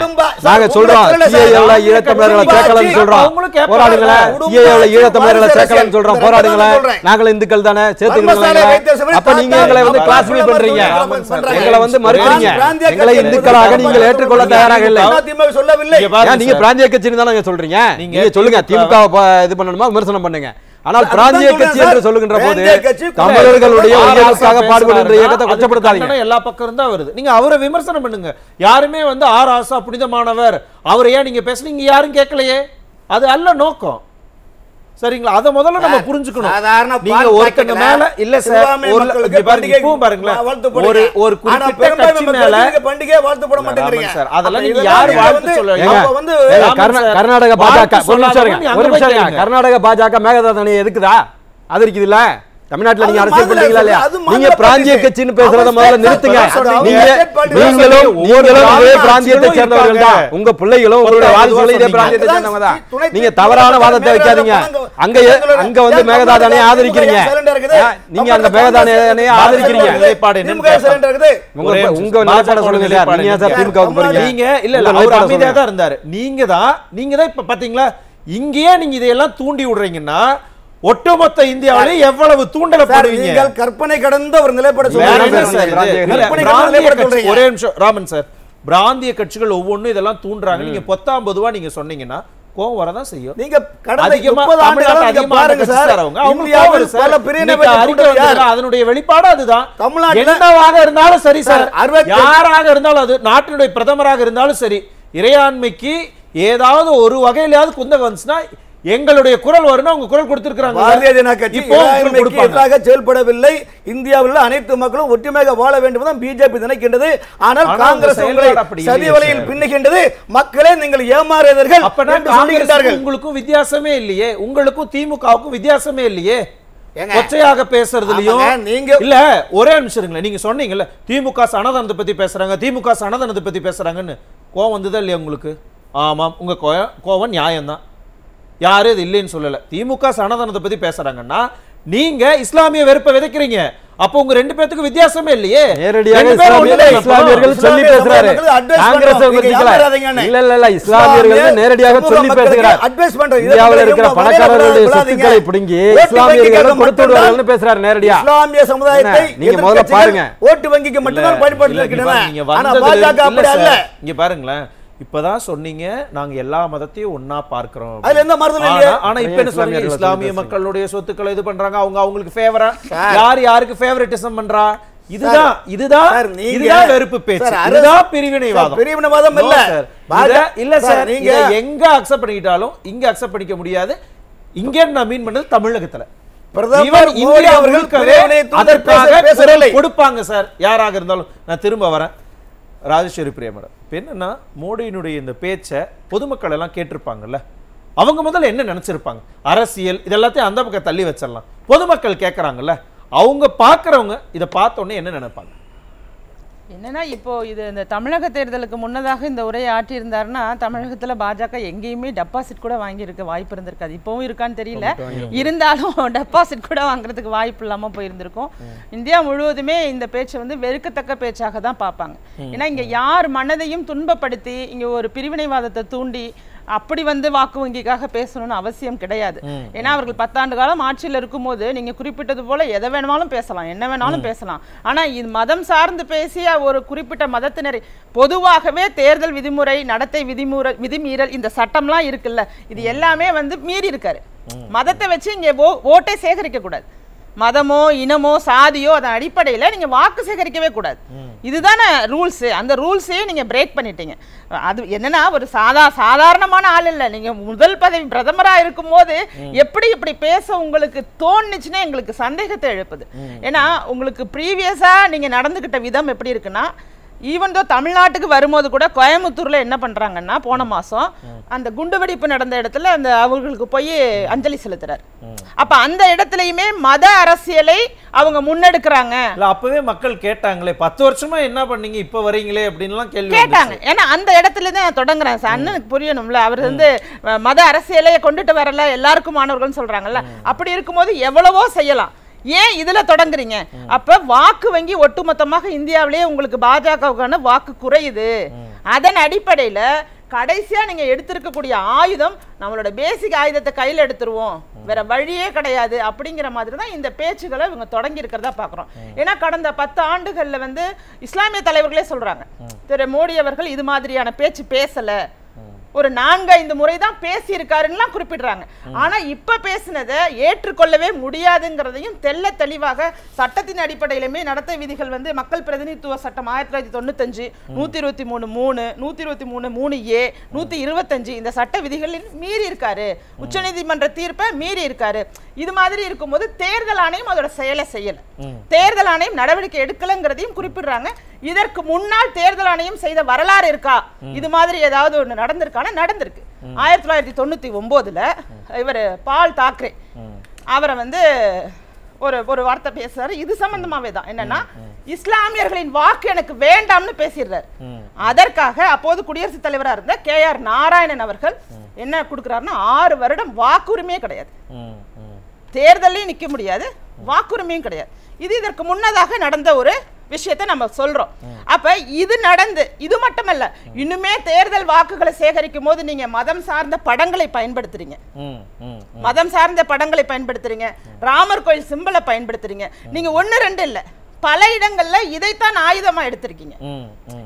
நாங்க சொல்றோம் சார். ஈழத்தமிழர்களை சேர்க்கலன்னு சொல்றோம். போராடுங்களேன் ஆட்சி, ஈழத்தமிழர்களை சேர்க்கலன்னு. சொல்றோம் போராடுங்களேன். நாங்கள் இந்துக்கள் தானே சபை அப்ப நீங்க எங்களை வந்து அப்பா, பண்றீங்க. எங்களை வந்து மறுக்கிறீங்க பிராந்திய எங்களை கட்சி இந்துக்களாக என்பது நீங்கள் ஏற்றுக்கொள்ள தயாராக இல்லை சொல்லவில்லை நீங்க. பிராந்திய கட்சின்னு தானே சொல்றீங்க நீங்க சொல்லுங்க திமுக இது பண்ணணுமா விமர்சனம் பண்ணுங்க ஆனால் பிராந்திய கட்சி. என்று சொல்லுகின்ற போது தமிழர்களுடைய ஆசா பாடுபடுகின்ற இயக்கத்தை கொச்சப்படுத்தாதீங்க எல்லா பக்கம் இருந்தா வருது நீங்க அவரை விமர்சனம் பண்ணுங்க யாருமே வந்து ஆர் ஆசா புனிதமானவர் அவரை ஏன் நீங்க பேசுனீங்க யாரும் கேட்கலையே அது அல்ல நோக்கம் சரிங்களா? அதை முதல்ல நம்ம புரிஞ்சுக்கணும். சாதாரண நீங்க ஒருத்தங்க மேல இல்ல சார் ஒரு பண்டிகை பாருங்களேன். ஒரு ஒரு குறிப்பிட்ட கட்சி மேல நீங்க பண்டிகை வாழ்த்து போட மாட்டேங்கிறீங்க. சார், அதெல்லாம் நீங்க யார் வாழ்த்து வந்து சார், கர்நாடக பாஜக ஒரு நிமிஷம். கர்நாடக பாஜக மேகதாது அணை எதுக்குதா? அது இருக்குதுல்ல? தமிழ்நாட்டுல நீங்க அரசியல் பண்றீங்களா இல்லையா? நீங்க பிராந்திய. கட்சின்னு பேசுறத முதல்ல நிறுத்துங்க. நீங்க நீங்களும். நீங்களும் இதே ஒரு பிராந்தியத்தை சேர்ந்தவர்கள் தான். உங்க பிள்ளைகளும் உங்களுடைய வாரிசுகளும் இதே. பிராந்தியத்தை சேர்ந்தவங்க தான். நீங்க தவறான வாதத்தை வைக்காதீங்க. அங்க- அங்க வந்து மேகதாதானே ஆதரிக்கிறீங்க. நீங்க அந்த மேகதாதானே ஆதரிக்கிறீங்க. நிலைப்பாடு. உங்க உங்க. நிலைப்பாட சொல்லுங்க. சார் நீங்க சார் திமுகவுக்கு போறீங்க? நீங்க இல்ல இல்ல அவர் அமைதியா. தான் இருந்தாரு. நீங்க தான் நீங்க தான் இப்ப பாத்தீங்களா? இங்கேயே நீங்க இதையெல்லாம் தூண்டி விடுறீங்கன்னா ஒட்டுமொத்த இந்தியாவிலே எவ்வளவு தூண்டல போடுவீங்க? நீங்கள் கற்பனை கடந்த ஒரு நிலைப்பாட சொல்றீங்க. ஒரே நிமிஷம் ராமன் சார். பிராந்திய கட்சிகள் ஒவ்வொன்றும் இதெல்லாம் தூண்டுறாங்க. நீங்க பொத்தாம் பொதுவா நீங்க சொன்னீங்கன்னா கோவம் வரதான் செய்யும். நீங்க கடந்த அதிகமா 30 தமிழ்நாட்டு ஆண்டுகளா நீங்க அதிகமா பாருங்க கட்சி சார். சார் அவங்க. அவங்களுக்கு இந்தியாவில் கோவம் சார். பல பிரிவினை இன்னைக்கு அறிக்கை தூண்டுவது யார்? வந்ததுல அதனுடைய வெளிப்பாடு அதுதான். என்னவாக இருந்தாலும் சரி சார். யாராக இருந்தாலும் அது நாட்டினுடைய பிரதமராக இருந்தாலும் சரி இறையாண்மைக்கு ஏதாவது ஒரு வகையிலாவது குந்தகம் வந்துச்சுன்னா எங்களுடைய குரல் வரும்னா உங்க குரல் கொடுத்திருக்காங்க பாரதிய ஜனதா கட்சி எதிராக செயல்படவில்லை. இந்தியாவில் அனைத்து மக்களும் ஒற்றுமையாக வாழ வேண்டும் தான் பிஜேபி நினைக்கின்றது. ஆனால் ஆனா காங்கிரஸ் உங்க உங்களை சதி வலையில். பின்னுகின்றது. மக்களே நீங்கள் சொல்லுகின்றார்கள். உங்களுக்கும் வித்தியாசமே இல்லையே. உங்களுக்கும் திமுகவுக்கும் வித்தியாசமே இல்லையே. கொச்சையாக பேசுறதுலயும் நீங்க- இல்ல ஒரே நிமிஷம் இருங்களேன். நீங்க சொன்னீங்கல்ல திமுக சனதனத்தை பத்தி பேசுறாங்க திமுக சனதனத்தை பத்தி பேசுறாங்கன்னு. கோவம் வந்ததா இல்லையா உங்களுக்கு? ஆமாம் உங்க கோவம் நியாயம்தான். யாரும் இது இல்லைன்னு சொல்லல. திமுக சனதனத்தை பத்தி பேசுறாங்கன்னா நீங்க இஸ்லாமிய வெறுப்பை விதைக்கிறீங்க. அப்போ உங்க ரெண்டு பேத்துக்கு வித்தியாசமே இல்லையே. நேரடியாக இஸ்லாமியர்கள். சொல்லி பேசுறாரு. காங்கிரஸ். இல்ல இல்ல இல்ல. இஸ்லாமியர்கள் இஸ்லாமிய நேரடியாக சொல்லி பேசுகிறார். இந்தியாவில் இருக்கிற பணக்காரர்களுடைய சொத்துக்களை. பிடுங்கி வங்கிக்கு கொடுத்து விடுவாங்கன்னு பேசுறாரு. நேரடியா. இஸ்லாமிய சமுதாயத்தை நீங்க முதல்ல பாருங்க. ஓட்டு வங்கிக்கு மட்டும்தான் பயன்படுத்தி நீங்க பாருங்களேன். இப்பதான் சொன்னீங்க நாங்க எல்லா மதத்தையும் ஒண்ணா பார்க்கிறோம் அதுல எந்த மருந்தும் ஆனா- இல்லையே. ஆனா இப்ப என்ன சொல்றீங்க? இஸ்லாமிய மக்களுடைய சொத்துக்களை இது பண்றாங்க அவங்க அவங்களுக்கு ஃபேவரா யார் யாருக்கு ஃபேவரட்டிசம் பண்றா? இதுதான் இதுதான் இதுதான் வெறுப்பு பேச்சு. இதுதான் பிரிவினைவாதம். பிரிவினைவாதம் இல்ல. இல்ல சார், நீங்க- எங்க அக்செப்ட் பண்ணிக்கிட்டாலும் இங்க அக்செப்ட் பண்ணிக்க முடியாது. இங்க நான் மீன் பண்ணது தமிழகத்துல. பிரதமர் இந்தியா அவர்கள் முழுக்கவே பிரிவினையை தூண்டி அதற்காக கொடுப்பாங்க சார் யாராக இருந்தாலும் நான் திரும்ப வரேன். ராஜேஸ்வரி பிரியா மேடம். இப்ப என்னன்னா மோடியினுடைய இந்த பேச்சை பொதுமக்கள் எல்லாம் கேட்டிருப்பாங்கல்ல அவங்க முதல்ல என்ன நினைச்சிருப்பாங்க? அரசியல் இதெல்லாத்தையும் அந்த பக்கம் தள்ளி வச்சிடலாம். பொதுமக்கள் கேட்குறாங்கல்ல அவங்க பார்க்குறவங்க இதை பார்த்த உடனே என்ன நினைப்பாங்க? என்னன்னா இப்போ இது இந்த தமிழக தேர்தலுக்கு முன்னதாக இந்த உரையை ஆற்றியிருந்தாருன்னா தமிழகத்துல பாஜக எங்கேயுமே டெபாசிட் கூட வாங்கியிருக்க வாய்ப்பு இருந்திருக்காது. இப்பவும் இருக்கான்னு தெரியல. இருந்தாலும் டெபாசிட் கூட வாங்குறதுக்கு வாய்ப்பு இல்லாம போயிருந்திருக்கும். இந்தியா முழுவதுமே இந்த பேச்சை வந்து வெறுக்கத்தக்க பேச்சாக தான் பார்ப்பாங்க. ஏன்னா இங்க யார் மனதையும் துன்பப்படுத்தி இங்க ஒரு பிரிவினைவாதத்தை தூண்டி அப்படி வந்து வாக்கு வங்கிக்காக பேசணும்னு அவசியம் கிடையாது. ஏன்னா அவர்கள் பத்தாண்டு காலம் ஆட்சியில் இருக்கும்போது நீங்க குறிப்பிட்டது போல எதை வேணுமாலும் பேசலாம் என்ன வேணாலும் பேசலாம். ஆனா இது மதம் சார்ந்து பேசிய ஒரு குறிப்பிட்ட மதத்தினரை பொதுவாகவே தேர்தல் விதிமுறை நடத்தை விதிமுறை விதிமீறல் இந்த சட்டம்லாம் இருக்குல்ல இது எல்லாமே வந்து மீறி இருக்காரு. மதத்தை வச்சு இங்க ஓட்டை சேகரிக்க கூடாது மதமோ இனமோ சாதியோ அதன் அடிப்படையில நீங்க வாக்கு சேகரிக்கவே கூடாது. இதுதானே ரூல்ஸ். அந்த ரூல்ஸையே நீங்க பிரேக் பண்ணிட்டீங்க. அது என்னன்னா ஒரு சாதா சாதாரணமான ஆள் இல்ல. நீங்க முதல் பதவி பிரதமரா இருக்கும்போது எப்படி இப்படி பேச உங்களுக்கு தோணுச்சுன்னா எங்களுக்கு சந்தேகத்தை எழுப்புது. ஏன்னா உங்களுக்கு ப்ரீவியஸா நீங்க நடந்துகிட்ட விதம் எப்படி இருக்குன்னா ஈவன் தோ தமிழ்நாட்டுக்கு வரும்போது கூட கோயம்புத்தூர்ல என்ன பண்றாங்கன்னா போன மாசம் அந்த குண்டுவெடிப்பு நடந்த இடத்துல அந்த அவர்களுக்கு போய் அஞ்சலி செலுத்துறாரு அப்ப அந்த இடத்துலயுமே மத அரசியலை அவங்க முன்னெடுக்கிறாங்க இல்ல அப்பவே மக்கள் கேட்டாங்களே பத்து வருஷமா என்ன பண்ணீங்க இப்ப வரீங்களே அப்படின்லாம் கேள்வி கேட்டாங்க. ஏன்னா அந்த இடத்துல தான் நான் தொடங்குறேன் சார் அண்ணனுக்கு புரியணும்ல அவர் வந்து மத அரசியலையே கொண்டுட்டு வரல எல்லாருக்கும் மாணவர்கள்னு சொல்றாங்கல்ல அப்படி இருக்கும்போது எவ்வளவோ செய்யலாம் ஏன் இதுல தொடங்குறீங்க? அப்ப வாக்கு வங்கி ஒட்டுமொத்தமாக இந்தியாவிலேயே உங்களுக்கு பாஜகவுக்கான வாக்கு குறையுது. அதன் அடிப்படையில கடைசியா நீங்க எடுத்திருக்கக்கூடிய ஆயுதம் நம்மளோட பேசிக் ஆயுதத்தை கையில எடுத்துருவோம். வேற வழியே கிடையாது அப்படிங்கிற மாதிரி தான் இந்த பேச்சுகளை இவங்க தொடங்கி இருக்கிறதா பாக்குறோம். ஏன்னா கடந்த பத்து ஆண்டுகள்ல வந்து இஸ்லாமிய தலைவர்களே சொல்றாங்க. திரு மோடி அவர்கள் இது மாதிரியான பேச்சு பேசல. ஒரு நான்கு ஐந்து முறை தான் பேசி இருக்காருன்னு குறிப்பிடுறாங்க ஆனா இப்ப பேசினதை ஏற்றுக்கொள்ளவே முடியாதுங்கிறதையும் தெள்ள தெளிவாக சட்டத்தின் அடிப்படையிலுமே நடத்தை விதிகள் வந்து மக்கள் பிரதிநிதித்துவ சட்டம் ஆயிரத்தி தொள்ளாயிரத்தி தொண்ணூத்தஞ்சு நூத்தி இருபத்தி மூணு மூணு நூத்தி இருபத்தி மூணு மூணு ஏ நூத்தி இருபத்தஞ்சு இந்த சட்ட விதிகளில் மீறி இருக்காரு. உச்சநீதிமன்ற தீர்ப்பை மீறி இருக்காரு. இது மாதிரி இருக்கும்போது தேர்தல் ஆணையம் அதோட செயலை செய்யல. தேர்தல் ஆணையம் நடவடிக்கை எடுக்கலங்கிறதையும் குறிப்பிடுறாங்க. இதற்கு முன்னால் தேர்தல் ஆணையம் செய்த வரலாறு இருக்கா? இது மாதிரி ஏதாவது ஒண்ணு நடந்திருக்கான நடந்திருக்கு. ஆயிரத்தி தொள்ளாயிரத்தி தொண்ணூத்தி ஒம்போதில் இவர் பால் தாக்கரே அவரை வந்து ஒரு ஒரு வார்த்தை பேசுறாரு. இது சம்பந்தமாவே தான். என்னன்னா இஸ்லாமியர்களின் வாக்கு எனக்கு வேண்டாம்னு பேசிடுறாரு. அதற்காக அப்போது குடியரசுத் தலைவரா இருந்த கே ஆர் நாராயணன் அவர்கள் என்ன கொடுக்குறாருன்னா ஆறு வருடம் வாக்குரிமையே கிடையாது. தேர்தலையும் நிக்க முடியாது வாக்குரிமையும் கிடையாது. இது இதற்கு முன்னதாக நடந்த ஒரு விஷயத்தை நம்ம சொல்றோம். அப்ப இது நடந்து இது மட்டுமல்ல இன்னுமே தேர்தல் வாக்குகளை சேகரிக்கும் போது நீங்க மதம் சார்ந்த படங்களை பயன்படுத்துறீங்க. மதம் சார்ந்த படங்களை பயன்படுத்துறீங்க. ராமர் கோயில் சிம்பலை பயன்படுத்துறீங்க. நீங்க ஒண்ணு ரெண்டு இல்ல. பல இடங்கள்ல இதைத்தான் ஆயுதமா எடுத்திருக்கீங்க.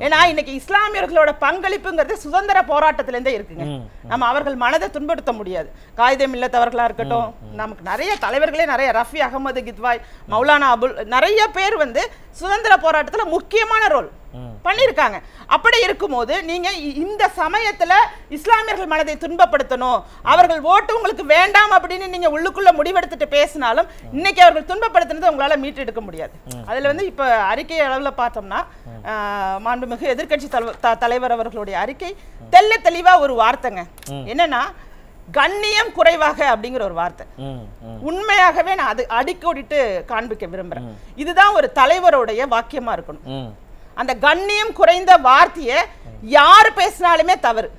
ஏன்னா இன்னைக்கு இஸ்லாமியர்களோட பங்களிப்புங்கிறது சுதந்திர போராட்டத்துல இருந்தே இருக்குங்க நம்ம அவர்கள் மனதை துன்படுத்த முடியாது. காகிதம் இல்லத்தவர்களா இருக்கட்டும் நமக்கு நிறைய தலைவர்களே நிறைய ரஃபி அகமது கித்வாய் மௌலானா அபுல் நிறைய பேர் வந்து சுதந்திர போராட்டத்துல முக்கியமான ரோல். பண்ணியிருக்காங்க அப்படி இருக்கும்போது நீங்க இந்த சமயத்துல இஸ்லாமியர்கள் மனதை துன்பப்படுத்தணும். அவர்கள் ஓட்டு உங்களுக்கு வேண்டாம் அப்படின்னு நீங்க உள்ளுக்குள்ள முடிவெடுத்துட்டு பேசினாலும் இன்னைக்கு அவர்கள் துன்பப்படுத்தினதை உங்களால மீட்டெடுக்க முடியாது. அதுல வந்து இப்ப அறிக்கை அளவுல பார்த்தோம்னா மாண்புமிகு எதிர்க்கட்சி தலைவர் அவர்களுடைய அறிக்கை தெள்ள தெளிவா ஒரு வார்த்தைங்க. என்னன்னா கண்ணியம் குறைவாக அப்படிங்கிற ஒரு வார்த்தை. உண்மையாகவே நான் அது அடிக்கோடிட்டு காண்பிக்க விரும்புறேன். இதுதான் ஒரு தலைவருடைய வாக்கியமா இருக்கணும். அந்த கண்ணியம் குறைந்த வார்த்தையை யார் பேசினாலுமே தவறு.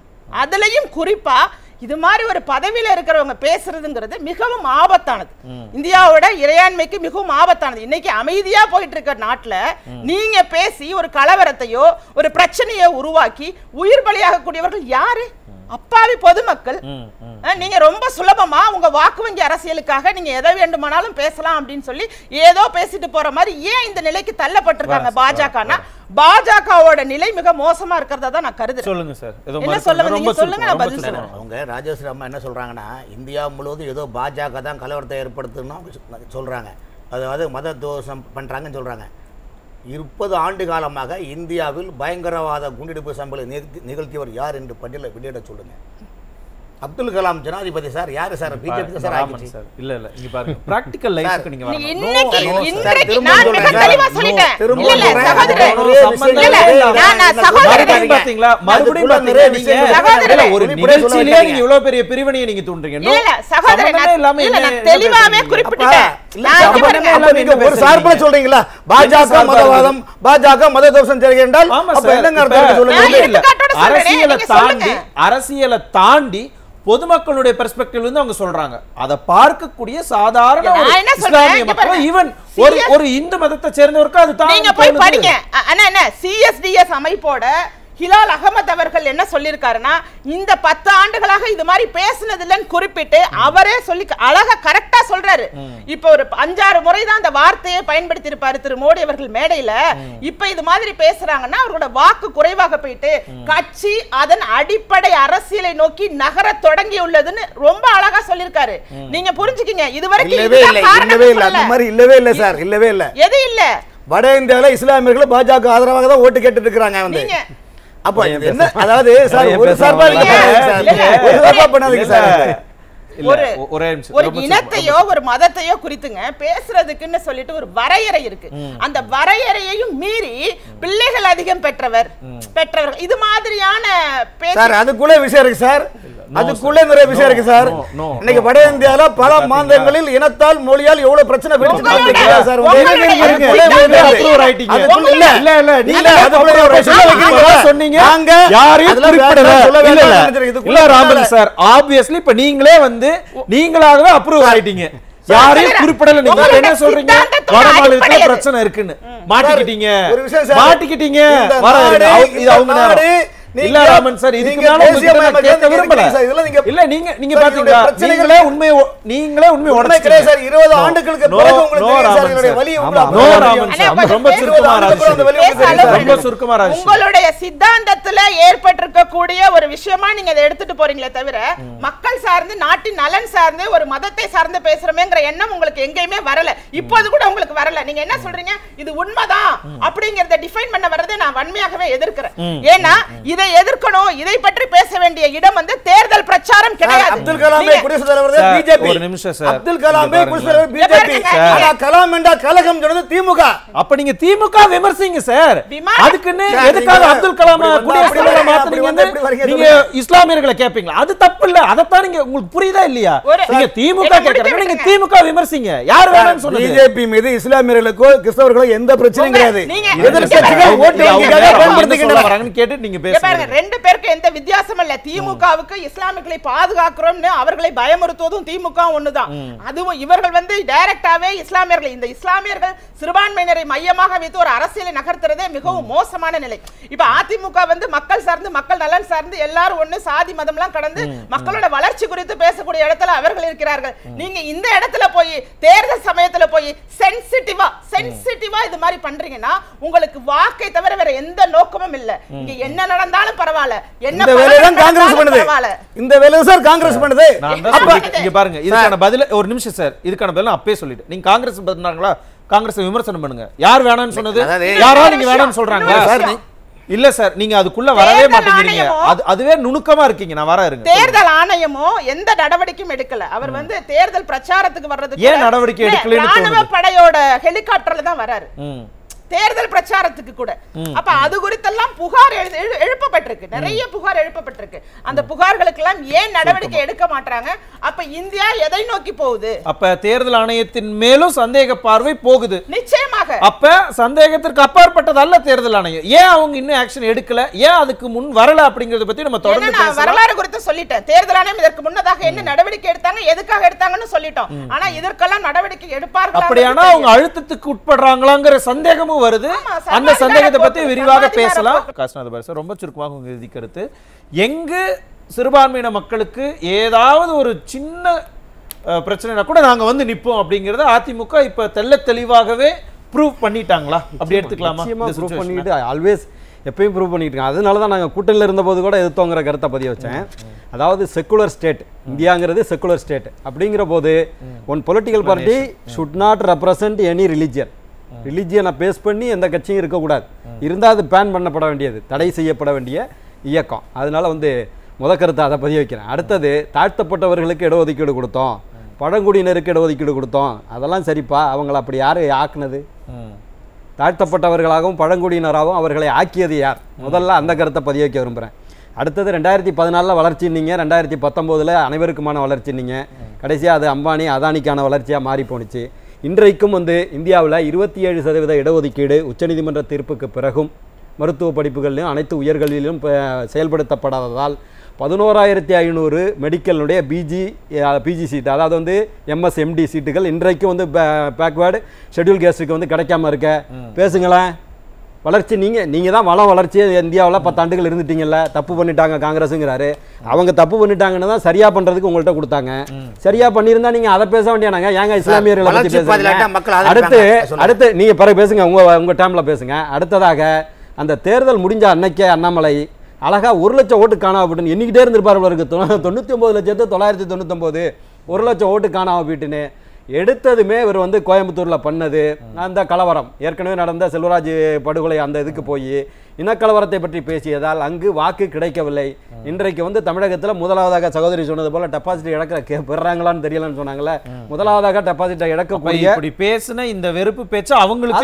அதுலயும் குறிப்பா இது மாதிரி ஒரு பதவியில இருக்கிறவங்க பேசுறதுங்கிறது மிகவும் ஆபத்தானது. இந்தியாவோட இறையாண்மைக்கு மிகவும் ஆபத்தானது. இன்னைக்கு அமைதியா போயிட்டு இருக்க நாட்டுல நீங்க பேசி ஒரு கலவரத்தையோ ஒரு பிரச்சனையோ உருவாக்கி உயிர் பலியாகக்கூடியவர்கள் யாரு? அப்பாவி பொதுமக்கள் நீங்க ரொம்ப சுலபமா உங்க வாக்கு வங்கி அரசியலுக்காக நீங்க எதை வேண்டுமானாலும் பேசலாம் அப்படின்னு சொல்லி ஏதோ பேசிட்டு போற மாதிரி ஏன் இந்த நிலைக்கு தள்ளப்பட்டிருக்காங்க பாஜகனா? பாஜகவோட நிலை மிக மோசமா இருக்கிறதா தான் நான் கருதுறேன். சொல்லுங்க சார். ஏதோ என்ன மறுக்க- சொல்ல வந்தீங்க? ரொம்ப சொல்லுங்க, நான் பதில் சொல்றேன். அவங்க ராஜேஸ்வரி அம்மா என்ன சொல்றாங்கன்னா இந்தியா முழுவதும் ஏதோ பாஜக தான் கலவரத்தை ஏற்படுத்தணும் சொல்றாங்க. அதாவது மத தோஷம் பண்றாங்கன்னு சொல்றாங்க. இருபது ஆண்டு காலமாக இந்தியாவில் பயங்கரவாத குண்டெடுப்பு சம்பளை நிகழ்த்தியவர் யார் என்று பட்டியலை வெளியிட சொல்லுங்கள் அப்துல் கலாம் ஜனாதிபதி சார் யாரு சார்? பிஜேபி சார் ராமன் ஆகிச்சு சார். இல்ல இல்ல இங்க பாருங்க. பிராக்டிக்கல் லைஃப்க்கு நீங்க நீ வரணும் இன்னைக்கு திரும்ப நான் மிக. தெளிவா சொல்லிட்டேன். இல்ல இல்ல. சகோதரர். பாத்தீங்களா மறுபடியும் நிறைய நீங்க சகோதரரே, இல்ல, ஒரு வைக்காதீங்க. நீங்க இவ்வளவு பெரிய பிரிவினையை நீங்க தூண்டுறீங்க. இல்ல இல்ல சகோதரர் நான் தெளிவாவே? குறிப்பிட்டேன். ஒரு சார்பா சொல்றீங்களா? பாஜக மதவாதம் பாஜக மத தோஷம் என்றால் ஆமா அப்ப என்னங்க சொல்லுங்க. அரசியலை தாண்டி. அரசியலை தாண்டி பொதுமக்களுடைய பெர்ஸ்பெக்டிவ்ல இருந்து அவங்க சொல்றாங்க. அதை பார்க்கக்கூடிய சாதாரண இஸ்லாமிய மக்கள். ஈவன் ஒரு ஒரு இந்து மதத்தை சேர்ந்தவருக்கு அது தான் நீங்க போய் படிங்க. அண்ணா என்ன சிஎஸ்டிஎஸ் அமைப்போட ஹிலால் அகமது அவர்கள் என்ன சொல்லியிருக்காருன்னா இந்த பத்து ஆண்டுகளாக இது மாதிரி பேசுனது இல்லைன்னு குறிப்பிட்டு அவரே சொல்லி அழகா கரெக்டா சொல்றாரு. இப்ப ஒரு அஞ்சாறு முறை தான் அந்த வார்த்தையை பயன்படுத்தி இருப்பாரு திரு மோடி அவர்கள் மேடையில. இப்ப இது மாதிரி பேசுறாங்கன்னா அவரோட வாக்கு குறைவாக போயிட்டு கட்சி அதன் அடிப்படை அரசியலை நோக்கி நகர தொடங்கி உள்ளதுன்னு ரொம்ப அழகா சொல்லியிருக்காரு. நீங்க புரிஞ்சுக்கிங்க இதுவரைக்கும் இல்லவே இதுதான் இல்லை காரணம்னு இல்லவே இல்லை. அந்த சொல்லல. மாதிரி இல்லவே இல்லை சார் இல்லவே இல்லை. எது இல்ல? வட இந்தியாவில் இஸ்லாமியர்கள் பாஜக ஆதரவாக தான் ஓட்டு கேட்டுட்டு இருக்காங்க வந்து. அப்ப என்ன? அதாவது சார் ஒரு. சார்பா ஒரு சார்பா. பண்ணாதீங்க சார். ஒரு இனத்தையோ ஒரு மதத்தையோ குறித்துங்க. பேசுறதுக்குன்னு சொல்லிட்டு ஒரு வரையறை இருக்கு. அந்த வரையறையையும் மீறி பிள்ளைகள் அதிகம் பெற்றவர். பெற்றவர்கள் இது மாதிரியான அதுக்குள்ள விஷயம் இருக்கு சார். அதுக்குள்ள நிறைய விஷயம் இருக்கு சார் இன்னைக்கு வட இந்தியால பல மாநிலங்களில் இனத்தால் மொழியால் எவ்வளவு பிரச்சனை? சொன்னீங்க. சார் obviously இப்ப நீங்களே வந்து நீங்களாகவே approve ஆயிட்டீங்க. யாரையும் குறிப்பிடல. நீங்க என்ன சொல்றீங்க? வட மாநிலத்துல. பிரச்சனை இருக்குன்னு. மாட்டிக்கிட்டீங்க. ஒரு விஷயம் சார். மாட்டிக்கிட்டீங்க. இது அவங்க இல்ல ராமன் சார் இதுக்கு மேல கேட்க விரும்பல இல்ல. நீங்க நீங்க பாத்தீங்களா? நீங்களே உண்மை நீங்களே உண்மை கிடையாது சார். 20 ஆண்டுகளுக்கு பிறகு உங்களுக்கு தெரியும் சார் இதனுடைய வலி எவ்வளவு நோ அப்படி ராமன் அண்ணா, சார். கொஞ்சம் ரொம்ப. சுருக்கமா. ரொம்ப சுருக்கமா உங்களுடைய சித்தாந்தத்துல ஏற்பட்டிருக்கக்கூடிய ஒரு விஷயமா நீங்க அதை எடுத்துட்டு போறீங்களே தவிர மக்கள் சார்ந்து நாட்டின் நலன் சார்ந்து ஒரு மதத்தை சார்ந்து பேசுறமேங்கிற எண்ணம் உங்களுக்கு எங்கேயுமே வரல. இப்போது கூட உங்களுக்கு வரல. நீங்க என்ன சொல்றீங்க? இது உண்மைதான் அப்படிங்கறத டிஃபைன் பண்ண வரதை நான் வன்மையாகவே எதிர்க்கிறேன். ஏன்னா இதை இதை எதிர்க்கணும். இதை பற்றி பேச வேண்டிய இடம் வந்து தேர்தல் பிரச்சாரம் கிடையாது. அப்துல் கலாமே குடியரசுத் தலைவர் பிஜேபி. ஒரு நிமிஷம் சார். அப்துல் கலாமே குடியரசுத் தலைவர் பிஜேபி. ஆனா கலாம் என்றால் கழகம் சொன்னது திமுக. அப்ப நீங்க திமுக விமர்சிங்க சார். அதுக்குன்னு எதுக்காக அப்துல் கலாம் குடியரசுத் தலைவரை வரீங்க நீங்க இஸ்லாமியர்களை கேப்பீங்களா? அது தப்பு இல்ல. அதத்தான் நீங்க உங்களுக்கு புரியுதா இல்லையா? நீங்க திமுக கேக்குறீங்க நீங்க திமுக விமர்சிங்க. யார் வேணும்னு சொன்னது பிஜேபி மீது இஸ்லாமியர்களுக்கோ கிறிஸ்தவர்களுக்கோ எந்த பிரச்சனையும் கிடையாது. நீங்க- எதிர்க்கட்சிகள் ஓட்டு வங்கிக்காக பயன்படுத்துகின்றன வராங்கன்னு கேட்டு நீங்க இங்க பாருங்க ரெண்டு பேருக்கு எந்த வித்தியாசமும் இல்ல. திமுகவுக்கு இஸ்லாமியர்களை பாதுகாக்கிறோம்னு அவர்களை பயமுறுத்துவதும் திமுக ஒண்ணுதான். அதுவும் இவர்கள் வந்து டைரக்டாவே இஸ்லாமியர்களை இந்த இஸ்லாமியர்கள் சிறுபான்மையினரை மையமாக வைத்து ஒரு அரசியலை நகர்த்துறதே மிகவும் மோசமான நிலை. இப்ப அதிமுக வந்து மக்கள் சார்ந்து மக்கள் நலன் சார்ந்து எல்லாரும் ஒண்ணு சாதி மதம்லாம் கடந்து மக்களோட வளர்ச்சி குறித்து பேசக்கூடிய இடத்துல அவர்கள் இருக்கிறார்கள். நீங்க இந்த இடத்துல போய் தேர்தல் சமயத்துல போய் சென்சிட்டிவா சென்சிட்டிவா இது மாதிரி பண்றீங்கன்னா உங்களுக்கு வாக்கை தவிர வேற எந்த நோக்கமும் இல்ல. இங்க என்ன நடந்தாலும் பரவாயில்ல. என்ன இந்த வேலையை காங்கிரஸ் பண்ணுது. இந்த வேலையை சார் காங்கிரஸ் பண்ணுது. இங்க பாருங்க இதுக்கான பதில ஒரு நிமிஷம் சார் இதுக்கான பதில நான் அப்பவே சொல்லிட்டேன். நீங்க காங்கிரஸ் பண்ணாங்களா காங்கிரஸ் விமர்சனம் பண்ணுங்க. யார் வேணாம்னு சொன்னது? யாரா நீங்க வேணாம்னு சொல்றாங்க சார். இல்ல சார் நீங்க அதுக்குள்ள வரவே மாட்டேங்கிறீங்க. அது அதுவே நுணுக்கமா இருக்கீங்க. நான் வர இருங்க தேர்தல் ஆணையமோ எந்த நடவடிக்கையும் எடுக்கல. அவர் வந்து தேர்தல் பிரச்சாரத்துக்கு வர்றதுக்கு ஏன் நடவடிக்கை எடுக்கலைன்னு ராணுவ? படையோட ஹெலிகாப்டர்ல தான் வராரு. தேர்தல் பிரச்சாரத்துக்கு கூட. அப்ப அது குறித்தெல்லாம் புகார் எழு- எழு- எழுப்பப்பட்டிருக்கு. நிறைய புகார் எழுப்பப்பட்டிருக்கு. அந்த புகார்களுக்கெல்லாம் ஏன் நடவடிக்கை எடுக்க மாட்டாங்க அப்ப இந்தியா எதை நோக்கி போகுது? அப்ப தேர்தல் ஆணையத்தின் மேலும் சந்தேக பார்வை போகுது. நிச்சயமாக. அப்ப சந்தேகத்திற்கு அப்பாற்பட்டது அல்ல தேர்தல் ஆணையம். ஏன் அவங்க இன்னும் ஆக்ஷன் எடுக்கல? ஏன் அதுக்கு முன் வரல அப்படிங்கறத பத்தி நம்ம தொடர்ந்து வரலாறு குறித்து சொல்லிட்டேன். தேர்தல் ஆணையம் இதற்கு முன்னதாக என்ன நடவடிக்கை எடுத்தாங்க எதுக்காக எடுத்தாங்கன்னு சொல்லிட்டோம். ஆனா இதற்கெல்லாம் நடவடிக்கை எடுப்பார்கள் அப்படியானா அவங்க அழுத்தத்துக்கு உட்படுறாங்களாங்கிற சந்தேகமும் வருது. ஆமா, அந்த சந்தேகத்தை பத்தி போக்கு, விரிவாக பேசலாம். காசுநாத பாரசர் ரொம்ப சுருக்கமாக உங்க இறுதி கருத்து. எங்கு சிறுபான்மையின மக்களுக்கு ஏதாவது ஒரு சின்ன பிரச்சனைனா கூட நாங்க வந்து நிப்போம் அப்படிங்கறத அதிமுக இப்ப தெள்ள தெளிவாகவே ப்ரூவ் பண்ணிட்டாங்களா? அப்படி எடுத்துக்கலாமா ப்ரூவ்? பண்ணிட்டு ஆல்வேஸ் எப்பயும் ப்ரூவ் பண்ணிட்டு இருக்கேன் அதனால தான் நாங்கள் கூட்டணியில் இருந்தபோது கூட எதிர்த்தோங்கிற கருத்தை பதிய வச்சேன். அதாவது செக்குலர் ஸ்டேட் இந்தியாங்கிறது செக்குலர் ஸ்டேட் அப்படிங்கிற போது one political party should not represent any religion ரிலிஜியனை base பண்ணி எந்த கட்சியும் இருக்கக்கூடாது. இருந்தால் அது பேன் பண்ணப்பட வேண்டியது. தடை செய்யப்பட வேண்டிய இயக்கம். அதனால வந்து முத கருத்தை அதை பதிய வைக்கிறேன். அடுத்தது தாழ்த்தப்பட்டவர்களுக்கு இடஒதுக்கீடு கொடுத்தோம். பழங்குடியினருக்கு இடஒதுக்கீடு கொடுத்தோம். அதெல்லாம் சரிப்பா. அவங்கள அப்படி யார் ஆக்குனது. தாழ்த்தப்பட்டவர்களாகவும் பழங்குடியினராகவும் அவர்களை ஆக்கியது யார்? முதல்ல அந்த கருத்தை பதிய வைக்க விரும்புகிறேன் அடுத்தது ரெண்டாயிரத்தி பதினாலில் வளர்ச்சின்னீங்க ரெண்டாயிரத்தி பத்தொம்போதில் அனைவருக்குமான வளர்ச்சின்னீங்க கடைசியாக அது அம்பானி அதானிக்கான வளர்ச்சியாக மாறி போணுச்சு இன்றைக்கும் வந்து இந்தியாவில் இருபத்தி ஏழு சதவீத இடஒதுக்கீடு உச்சநீதிமன்ற தீர்ப்புக்கு பிறகும் மருத்துவ படிப்புகளிலும் அனைத்து உயர்கல்வியிலும் செயல்படுத்தப்படாததால் பதினோராயிரத்தி ஐநூறு மெடிக்கலுடைய பிஜி பிஜி சீட் அதாவது வந்து எம்எஸ் எம்டி சீட்டுகள் இன்றைக்கும் வந்து பேக்வேர்டு ஷெட்யூல் கேஸ்ட்டுக்கு வந்து கிடைக்காம இருக்க. பேசுங்களேன். வளர்ச்சி நீங்க நீங்க தான் வளம் வளர்ச்சி. இந்தியாவில் பத்தாண்டுகள் இருந்துட்டீங்கல்ல தப்பு பண்ணிட்டாங்க காங்கிரஸுங்கிறாரு. அவங்க தப்பு பண்ணிட்டாங்கன்னு தான் சரியா பண்றதுக்கு உங்கள்கிட்ட கொடுத்தாங்க. சரியா பண்ணியிருந்தா நீங்க அதை பேச வேண்டியானாங்க ஏங்க இஸ்லாமியர்களை வளர்ச்சி மக்கள் அடுத்து. அடுத்து நீங்க பிறகு பேசுங்க உங்க உங்க டைம்ல பேசுங்க. அடுத்ததாக அந்த தேர்தல் முடிஞ்ச அன்னைக்கே அண்ணாமலை அழகா ஒரு லட்சம் ஓட்டு காணாம போயிட்டுன்னு எண்ணிக்கிட்டே இருந்திருப்பாரு இருக்கு. தொண்ணூத்தி ஒன்பது லட்சத்து தொள்ளாயிரத்தி தொண்ணூத்தொன்பது ஒரு லட்சம் ஓட்டு காணாம போயிட்டுன்னு எடுத்ததுமே இவர் வந்து கோயம்புத்தூரில் பண்ணது. அந்த கலவரம். ஏற்கனவே நடந்த செல்வராஜ் படுகொலை அந்த இதுக்கு போய் இனக்கலவரத்தை பற்றி பேசியதால் அங்கு வாக்கு கிடைக்கவில்லை. இன்றைக்கு வந்து தமிழகத்துல முதலாவதாக சகோதரி சொன்னது போல டெபாசிட் இழக்கிற கே- பெறாங்களான்னு தெரியலன்னு சொன்னாங்கல்ல. முதலாவதாக டெபாசிட்டை அப்ப இழக்கக்கூடிய இப்படி பேசின இந்த வெறுப்பு பேச்சு அவங்களுக்கு.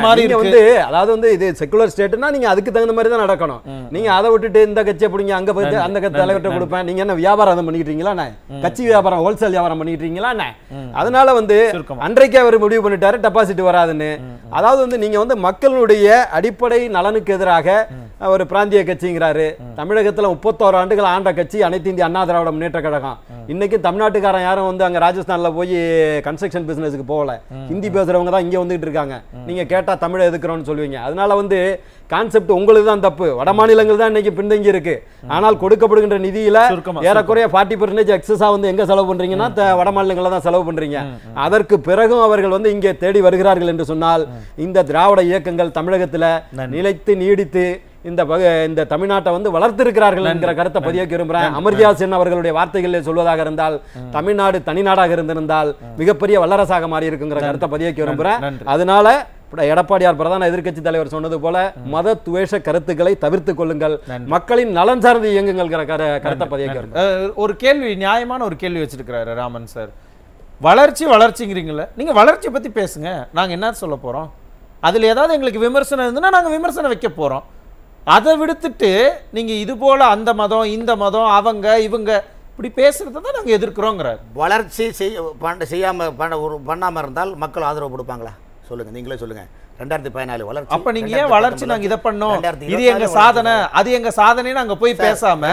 மாறி வந்து அதாவது வந்து இது செக்குலர் ஸ்டேட்னா நீங்க அதுக்கு தகுந்த மாதிரி தான் நடக்கணும். நீங்க அதை விட்டுட்டு இந்த கட்சியை பிடிங்க அங்க போயிட்டு அந்த கட்சி தலைவர்கிட்ட கொடுப்பேன். நீங்க என்ன வியாபாரம் பண்ணிக்கிட்டீங்களா? கட்சி வியாபாரம் ஹோல்சேல் வியாபாரம் பண்ணிக்கிட்டீங்களா? அதனால வந்து. அன்றைக்கே அவர் முடிவு பண்ணிட்டாரு டெபாசிட் வராதுன்னு. அதாவது வந்து நீங்க வந்து மக்களுடைய அடிப்படை நலனுக்கு எதிராக ஒரு பிராந்திய கட்சிங்கிறாரு. தமிழகத்துல முப்பத்தோரு ஆண்டுகள் ஆண்ட கட்சி அனைத்து இந்திய அண்ணா திராவிட முன்னேற்ற கழகம். இன்னைக்கு தமிழ்நாட்டுக்காரன் யாரும் வந்து அங்க ராஜஸ்தான்ல போய் கன்ஸ்ட்ரக்ஷன் பிசினஸ்க்கு போகல. ஹிந்தி பேசுறவங்க தான் இங்க வந்துட்டு இருக்காங்க. நீங்க கேட்டா தமிழை எதுக்குறோம்னு சொல்லுவீங்க. அதனால வந்து கான்செப்ட் உங்களுக்கு தான் தப்பு. வட மாநிலங்கள் தான் இன்னைக்கு பின்தங்கி இருக்கு. ஆனால் கொடுக்கப்படுகின்ற நிதியில ஏறக்குறைய ஃபார்ட்டி பர்சன்டேஜ் எக்ஸஸா வந்து எங்க செலவு பண்றீங்கன்னா வட மாநிலங்கள தான் செலவு பண்றீங்க. அதற்கு பிறகும் அவர்கள் வந்து இங்கே தேடி வருகிறார்கள் என்று சொன்னால் இந்த திராவிட இயக்கங்கள் தமிழகத்துல நிலைத்து நீடித்து இந்த இந்த தமிழ்நாட்டை வந்து வளர்த்திருக்கிறார்கள் என்கிற கருத்தை பதிய வைக்க விரும்புறேன். அமர்தியா சென் அவர்களுடைய வார்த்தைகளில் சொல்வதாக இருந்தால் தமிழ்நாடு தனிநாடாக இருந்திருந்தால் மிகப்பெரிய வல்லரசாக மாறி இருக்குங்கிற கருத்தை பதிய வைக்க விரும்புறேன் நன்றி. அதனால எடப்பாடியார் பிரதான எதிர்க்கட்சி தலைவர் சொன்னது போல மத துவேஷ கருத்துக்களை தவிர்த்து கொள்ளுங்கள். மக்களின் நலன் சார்ந்து இயங்குங்கள்ங்கிற கர- கருத்தை பதிய அஹ், ஒரு கேள்வி நியாயமான ஒரு கேள்வி வச்சிருக்கிறாரு ராமன் சார். வளர்ச்சி வளர்ச்சிங்கிறீங்களே நீங்க வளர்ச்சி பத்தி பேசுங்க. நாங்க என்ன சொல்ல போறோம்? அதுல ஏதாவது எங்களுக்கு விமர்சனம் இருந்ததுன்னா நாங்க விமர்சனம் வைக்க போறோம். அதை விடுத்துட்டு நீங்க இது போல அந்த மதம் இந்த மதம் அவங்க இவங்க இப்படி பேசுறதை தான் நாங்க எதிர்க்கிறோங்கிறார். வளர்ச்சி செய் பண்ண செய்யாம பண்ண ஒரு பண்ணாம இருந்தால் மக்கள் ஆதரவு கொடுப்பாங்க சொல்லுங்க நீங்களே சொல்லுங்க. ரெண்டாயிரத்தி பதினாலு வளர்ச்சி அப்ப நீங்க ஏன் வளர்ச்சி நாங்க இதை பண்ணோம்? இது எங்க சாதனை அது எங்க சாதனைன்னு அங்க போய் பேசாம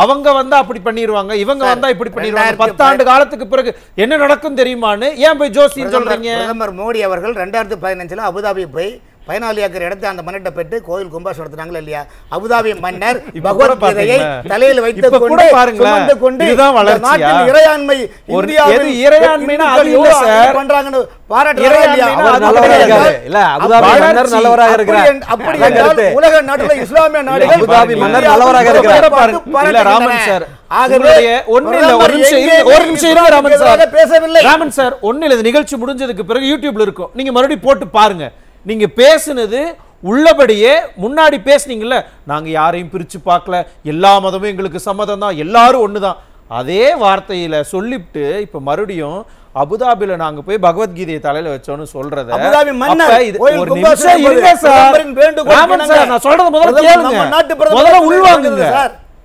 அவங்க வந்தா அப்படி பண்ணிடுவாங்க இவங்க வந்தா இப்படி பண்ணிடுவாங்க ரெண்டாயிரத்தி பத்தாண்டு காலத்துக்கு பிறகு என்ன நடக்கும் தெரியுமான்னு ஏன் போய் ஜோசின்னு சொல்றீங்க? பிரதமர் மோடி அவர்கள் ரெண்டாயிரத்தி பதினஞ்சுல அபுதாபி போய் பதினாலு ஏக்கர் இடத்தை அந்த மன்னர்கிட்ட பெற்று கோயில் கும்பாஷ் நடத்தினாங்களா இல்லையா அபுதாபி மன்னர் பகவத்கீதையை? தலையில் கூட கொண்டு பாருங்களேன். சுமந்து கொண்டு? நாட்டின் இறையாண்மை இந்தியாவில் இறையாண்மைனா அது இல்ல சார். பண்றாங்கன்னு பாராட்டுறாங்களா இல்லையா? இல்ல அபுதாபி. மன்னர் நல்லவராக இருக்கிறார் அப்படி என்றால். உலக நாட்டுல இஸ்லாமிய நாடுகள் அபுதாபி மன்னர் நல்லவராக இருக்கிறார். இல்ல ராமன். சார் பேசவில்லை ராமன் சார் இந்த நிகழ்ச்சி முடிஞ்சதுக்கு பிறகு யூடியூப்ல இருக்கும் நீங்க மறுபடியும் போட்டு பாருங்க நீங்க பேசுனது உள்ளபடியே முன்னாடி பேசுனீங்கல்ல நாங்க யாரையும் பிரிச்சு பார்க்கல. எல்லா மதமும் எங்களுக்கு சம்மதம் தான் எல்லாரும் ஒண்ணுதான். அதே வார்த்தையில சொல்லிவிட்டு இப்ப மறுபடியும் அபுதாபில நாங்க போய் பகவத்கீதையை தலையில வச்சோம்னு சொல்றத அபுதாபி நான் சொல்றத முதல்ல கேளுங்க. முதல்ல உள்வாங்குங்க.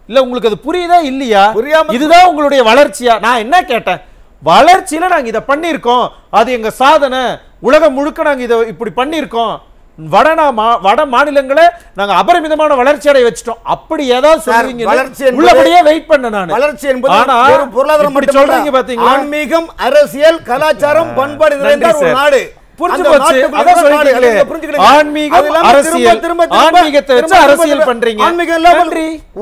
இல்ல உங்களுக்கு அது புரியுதா இல்லையா? இதுதான் உங்களுடைய வளர்ச்சியா? நான் என்ன கேட்டேன்? வளர்ச்சியில நாங்க இத பண்ணிருக்கோம் அது எங்க சாதனை. உலகம் முழுக்க நாங்க இத இப்படி பண்ணிருக்கோம் வடநா மா- வட மாநிலங்களை நாங்க அபரிமிதமான வளர்ச்சி அடைய வச்சிட்டோம். அப்படி ஏதாவது சொல்றீங்க வளர்ச்சி உள்ளபடியே வெயிட் பண்ண நான். வளர்ச்சி என்பது ஆனா பொருளாதாரம். சொல்றீங்க பாத்தீங்களா? ஆன்மீகம் அரசியல் கலாச்சாரம் பண்பாடு. நாடு.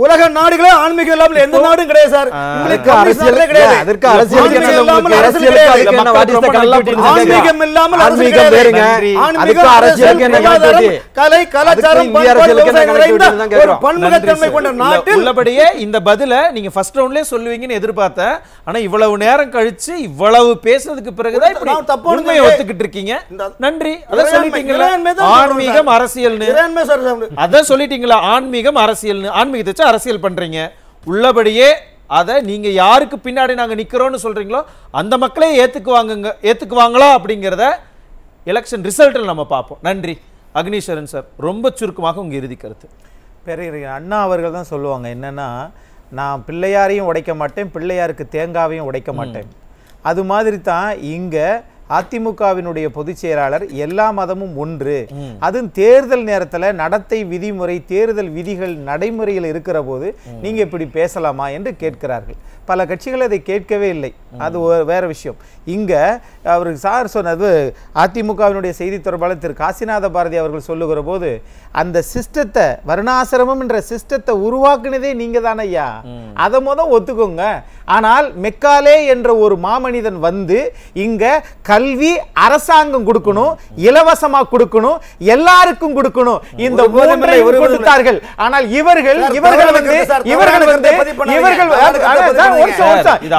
உலக நாடுகளே ஆன்மீகம் இல்லாமல் எந்த நாடும் கிடையாது சார். உங்களுக்கு அரசியல் அதற்கு அரசியல் ஆன்மீகம் இல்லாமல் ஆன்மீகம். வேறுங்க. அரசியலுக்கு என்ன? கலை கலாச்சாரம் ஒரு. பன்முகத்தன்மை கொண்ட நாட்டில் உள்ளபடியே இந்த பதில நீங்க ஃபர்ஸ்ட் ரவுண்ட்லயே சொல்லுவீங்கன்னு எதிர்பார்த்தேன். ஆனா இவ்வளவு நேரம் கழிச்சு இவ்வளவு பேசுனதுக்கு பிறகுதான் இப்படி தப்பு. ஒத்துக்கிட்டு இருக்கீங்க. நன்றி. அத இறையாண்மை- சொல்லிட்டீங்களா? ஆன்மீகம் சார். அரசியல்னு. இறையாண்மை சார் சார். அத சொல்லிட்டீங்களா? ஆன்மீகம் அரசியல்னு. ஆன்மீகத்தை வச்சு அரசியல் பண்றீங்க. உள்ளபடியே அதை நீங்க யாருக்கு பின்னாடி நாங்க நிக்கிறோம்னு சொல்றீங்களோ அந்த மக்களே ஏத்துக்குவாங்கங்க ஏத்துக்குவாங்களா அப்படிங்கிறத எலெக்ஷன் ரிசல்ட்டில் நம்ம பார்ப்போம். நன்றி. அக்னீஸ்வரன் சார் ரொம்ப சுருக்கமாக உங்க இறுதி கருத்து. பேரறிஞர் அண்ணா அவர்கள் தான் சொல்லுவாங்க என்னன்னா நான் பிள்ளையாரையும் உடைக்க மாட்டேன் பிள்ளையாருக்கு தேங்காவையும் உடைக்க மாட்டேன். அது மாதிரி தான் இங்க அதிமுகவினுடைய பொதுச் செயலாளர் எல்லா மதமும் ஒன்று. அதுவும் தேர்தல் நேரத்துல நடத்தை விதிமுறை தேர்தல் விதிகள் நடைமுறையில் இருக்கிற போது நீங்க இப்படி பேசலாமா என்று கேட்கிறார்கள். பல கட்சிகள் அதை கேட்கவே இல்லை. அது வேற விஷயம். இங்க அவர் சார் சொன்னது அதிமுகவினுடைய செய்தி தொடர்பாளர் திரு. காசிநாத பாரதி அவர்கள் சொல்லுகிற போது அந்த சிஸ்டத்தை வருணாசிரமம் என்ற சிஸ்டத்தை உருவாக்குனதே நீங்க தானே ஐயா. அதை முத ஒத்துக்கோங்க. ஆனால் மெக்காலே என்ற ஒரு மாமனிதன் வந்து இங்க கல்வி அரசாங்கம் கொடுக்கணும் இலவசமா கொடுக்கணும் எல்லாருக்கும் கொடுக்கணும் இந்த மூன்றையும். கொடுத்தார்கள் ஆனால் இவர்கள் இவர்கள் வந்து இவர்கள் வந்து. இவர்கள்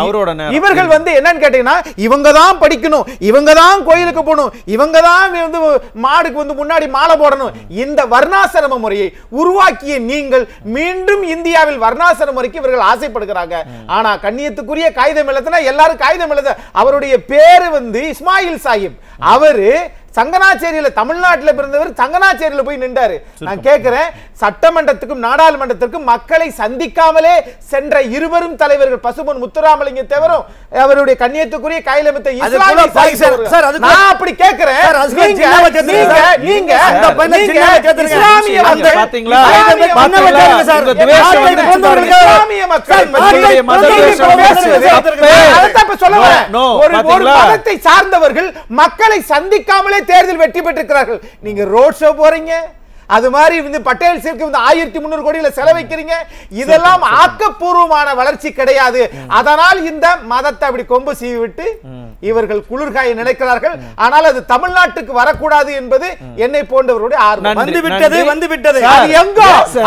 அவரோட. இவர்கள் வந்து என்னன்னு கேட்டீங்கன்னா இவங்க தான் படிக்கணும் இவங்க தான் கோயிலுக்கு போகணும் இவங்க தான் வந்து மாடுக்கு வந்து முன்னாடி மாலை போடணும் இந்த வர்ணாசிரம முறையை உருவாக்கிய நீங்கள் மீண்டும் இந்தியாவில் வர்ணாசிரம முறைக்கு இவர்கள் ஆசைப்படுகிறாங்க ஆனா கண்ணியத்துக்குரிய காகிதம் எழுத்துனா எல்லாரும் காகிதம் எழுத அவருடைய பேரு வந்து இஸ்மாயில் சாஹிப். அவரு சங்கனாச்சேரியில தமிழ்நாட்டுல பிறந்தவர் சங்கனாச்சேரியில போய் நின்றாரு. நான் கேட்கிறேன் சட்டமன்றத்துக்கும் நாடாளுமன்றத்திற்கும் மக்களை சந்திக்காமலே சென்ற இருவரும் தலைவர்கள் பசுமன் முத்துராமலிங்க தேவரும் அவருடைய கண்ணியத்துக்குரிய கையிலமித்த நான் அப்படி கேட்கிறேன் நீங்க ஒரு? மதத்தை சார்ந்தவர்கள் மக்களை சந்திக்காமலே தேர்தல் வெற்றி பெற்றிருக்கிறார்கள். நீங்க ரோட் ஷோ போறீங்க. அது மாதிரி வந்து பட்டேல் சீர்க்கு வந்து ஆயிரத்தி முந்நூறு கோடியில செலவைக்கிறீங்க இதெல்லாம் ஆக்கப்பூர்வமான வளர்ச்சி கிடையாது. அதனால் இந்த மதத்தை அப்படி கொம்பு சீவி விட்டு இவர்கள் குளிர்காய நினைக்கிறார்கள். ஆனால் அது தமிழ்நாட்டுக்கு வரக்கூடாது என்பது என்னை போன்றவருடைய ஆர்வம். வந்து விட்டது. வந்து விட்டது. அது எங்க.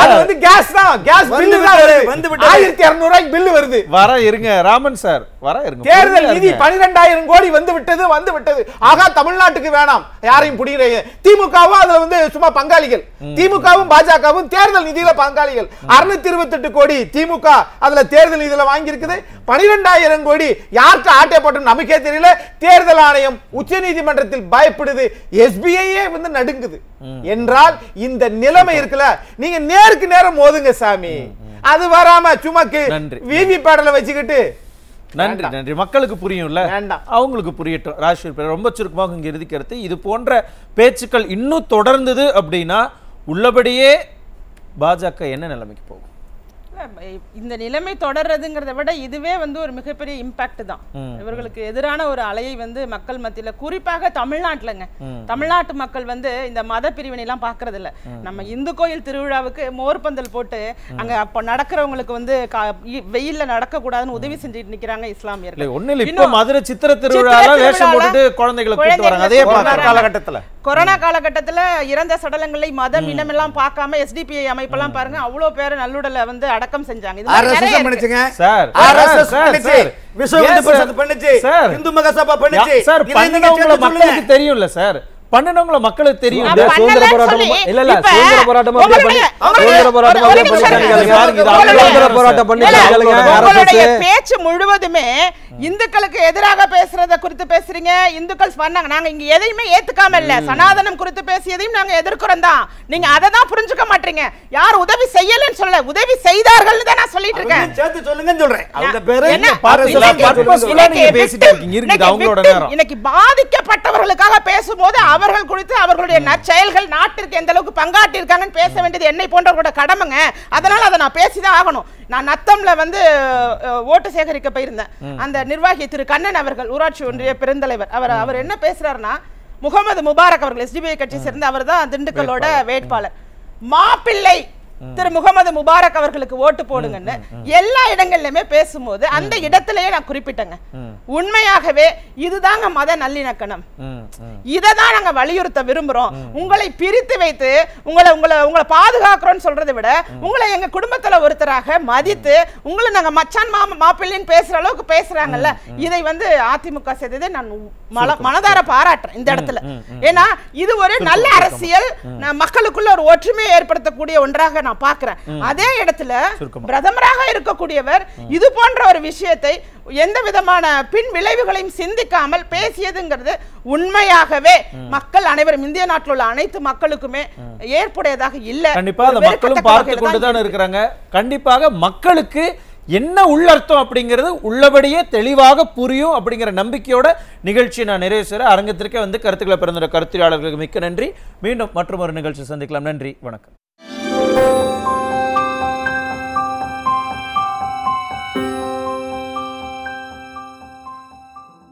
அது வந்து கேஸ் தான். கேஸ் பில்லு தான் வருது. வந்து விட்டது. ஆயிரத்தி இருநூறு ரூபாய்க்கு பில்லு வருது. வர இருங்க ராமன் சார் வர இருங்க. தேர்தல் நிதி இருங்க. பனிரெண்டாயிரம் கோடி வந்து விட்டது வந்து விட்டது. ஆகா தமிழ்நாட்டுக்கு வேணாம். யாரையும் பிடிக்கிறீங்க திமுகவும் அதுல வந்து சும்மா பங்காளிகள். திமுகவும் பாஜகவும் தேர்தல் நிதியில பங்காளிகள். அறுநூத்தி இருபத்தெட்டு கோடி திமுக அதுல தேர்தல் நிதியில வாங்கி இருக்குது பனிரெண்டாயிரம் கோடி யாருக்கு ஆட்டை போட்டு நமக்கே தெரியல. தேர்தல் ஆணையம் உச்ச நீதிமன்றத்தில் பயப்படுது. எஸ்பிஐயே வந்து நடுங்குது. என்றால் இந்த நிலைமை இருக்குல்ல. நீங்க நேருக்கு நேரம் மோதுங்க சாமி. அது வராம சும்மா. விவி பேடல வச்சுக்கிட்டு. நன்றி நன்றி. மக்களுக்கு புரியும்ல. அவங்களுக்கு புரியட்டும். ராஜ்வீர் ரொம்ப சுருக்கமாக இங்க கருத்து. இது போன்ற பேச்சுக்கள் இன்னும் தொடர்ந்தது அப்படின்னா உள்ளபடியே பாஜக என்ன நிலைமைக்கு போகும்? இந்த நிலைமை தொடர்றதுங்கிறத விட இதுவே வந்து ஒரு மிகப்பெரிய இம்பாக்ட் தான். இவர்களுக்கு எதிரான ஒரு அலையை வந்து மக்கள் மத்தியில குறிப்பாக தமிழ்நாட்டுலங்க. தமிழ்நாட்டு மக்கள் வந்து இந்த மத பிரிவினை எல்லாம் பாக்குறது இல்ல நம்ம இந்து கோயில் திருவிழாவுக்கு மோர்பந்தல் போட்டு அங்க அப்ப நடக்கிறவங்களுக்கு வந்து வெயில்ல நடக்க கூடாதுன்னு உதவி செஞ்சுட்டு நிக்கிறாங்க இல்லை இஸ்லாமியர்கள் இல்ல. இப்ப மதுரை சித்திர திருவிழால வேஷம் போட்டுட்டு குழந்தைகளை கூட்டு வராங்க. அதே காலகட்டத்துல. கொரோனா காலகட்டத்துல இறந்த சடலங்களை மதம் இனமெல்லாம் பார்க்காம எஸ்டிபிஐ அமைப்பெல்லாம் பாருங்க. அவ்வளவு பேர் நல்லுடல வந்து அடக்கம் செஞ்சாங்க ஆர்எஸ்எஸ். பண்ணுச்சுங்க சார் ஆர்எஸ்எஸ் பண்ணுச்சு. விஸ்வ இந்து? பரிஷத் பண்ணுச்சு சார். இந்து மகாசபா பண்ணுச்சு சார் சேர்த்து மக்களுக்கு. தெரியும்ல சார் பண்ணினவங்கள மக்களுக்கு தெரியும் சுதந்திர போராட்டம் இல்ல, இல்ல, சுதந்திர போராட்டம் அப்படியே பண்ணி- சுதந்திர போராட்டம் அப்படியே பண்ணி சுதந்திர போராட்டம் பண்ணி பேச்சு முழுவதுமே இந்துக்களுக்கு எதிராக பேசுறத குறித்து பேசுறீங்க. இந்துக்கள் பண்ணாங்க நாங்க இங்க எதையுமே ஏத்துக்காம இல்ல. சனாதனம் குறித்து பேசியதையும் நாங்க எதிர்க்கிறோம் தான். நீங்க அதை தான் புரிஞ்சுக்க மாட்டீங்க. யார் உதவி செய்யலன்னு சொல்லல. உதவி செய்தார்கள்னு தான் நான் சொல்லிட்டு இருக்கேன். சேர்த்து சொல்லுங்கன்னு சொல்றேன். அவங்க பேரு என்ன? இன்னைக்கு பாதிக்கப்பட்டவர்களுக்காக பேசும்போது அவர்கள் குறித்து அவர்களுடைய நற்செயல்கள் நாட்டிற்கு எந்த அளவுக்கு பங்காற்றி இருக்காங்கன்னு பேச வேண்டியது என்னை போன்றவர்களோட கடமைங்க. அதனால அதை நான் பேசிதான் ஆகணும். நான் நத்தம்ல வந்து ஓட்டு சேகரிக்க போயிருந்தேன். அந்த நிர்வாகி திரு கண்ணன் அவர்கள் ஊராட்சி ஒன்றிய பெருந்தலைவர். அவர் அவர் என்ன பேசுறாருன்னா முகமது முபாரக் அவர்கள் எஸ்டிபிஐ கட்சியை சேர்ந்த அவர் தான் திண்டுக்கல்லோட வேட்பாளர். மாப்பிள்ளை! திரு முகமது முபாரக் அவர்களுக்கு ஓட்டு போடுங்கன்னு எல்லா இடங்கள்லயுமே பேசும்போது அந்த இடத்திலேயே நான் குறிப்பிட்டேங்க. உண்மையாகவே இதுதாங்க மத நல்லிணக்கணம். இதை தான் நாங்க வலியுறுத்த விரும்புறோம். உங்களை பிரித்து வைத்து உங்களை உங்களை உங்களை பாதுகாக்கிறோம்னு சொல்றதை விட உங்களை எங்க குடும்பத்துல ஒருத்தராக மதித்து உங்களை நாங்க மச்சான் மாமா மாப்பிள்ளைன்னு பேசுற அளவுக்கு பேசுறாங்கல்ல இதை வந்து அதிமுக செய்ததை நான் மனதார பாராட்டுறேன் இந்த இடத்துல. ஏன்னா இது ஒரு நல்ல அரசியல். மக்களுக்குள்ள ஒரு ஒற்றுமையை ஏற்படுத்தக்கூடிய ஒன்றாக நான் பார்க்கிறேன். அதே இடத்துல. பிரதமராக இருக்கக்கூடியவர் இது போன்ற ஒரு விஷயத்தை எந்த விதமான பின் விளைவுகளையும் சிந்திக்காமல் பேசியதுங்கிறது உண்மையாகவே மக்கள் அனைவரும் இந்திய நாட்டில் உள்ள அனைத்து மக்களுக்குமே ஏற்புடையதாக இல்ல. கண்டிப்பா மக்களும் பார்த்து வகையில கொண்டு தான் தான் இருக்கிறாங்க. கண்டிப்பாக மக்களுக்கு என்ன உள்ளர்த்தம் அப்படிங்கிறது உள்ளபடியே தெளிவாக புரியும் அப்படிங்கிற நம்பிக்கையோட நிகழ்ச்சி நான் நிறைவு செய்ற அரங்கத்திற்கே வந்து கருத்துக்களை பிறந்த கருத்தியாளர்களுக்கு மிக்க நன்றி. மீண்டும் மற்றும் ஒரு நிகழ்ச்சி சந்திக்கலாம். நன்றி. வணக்கம். Thank you.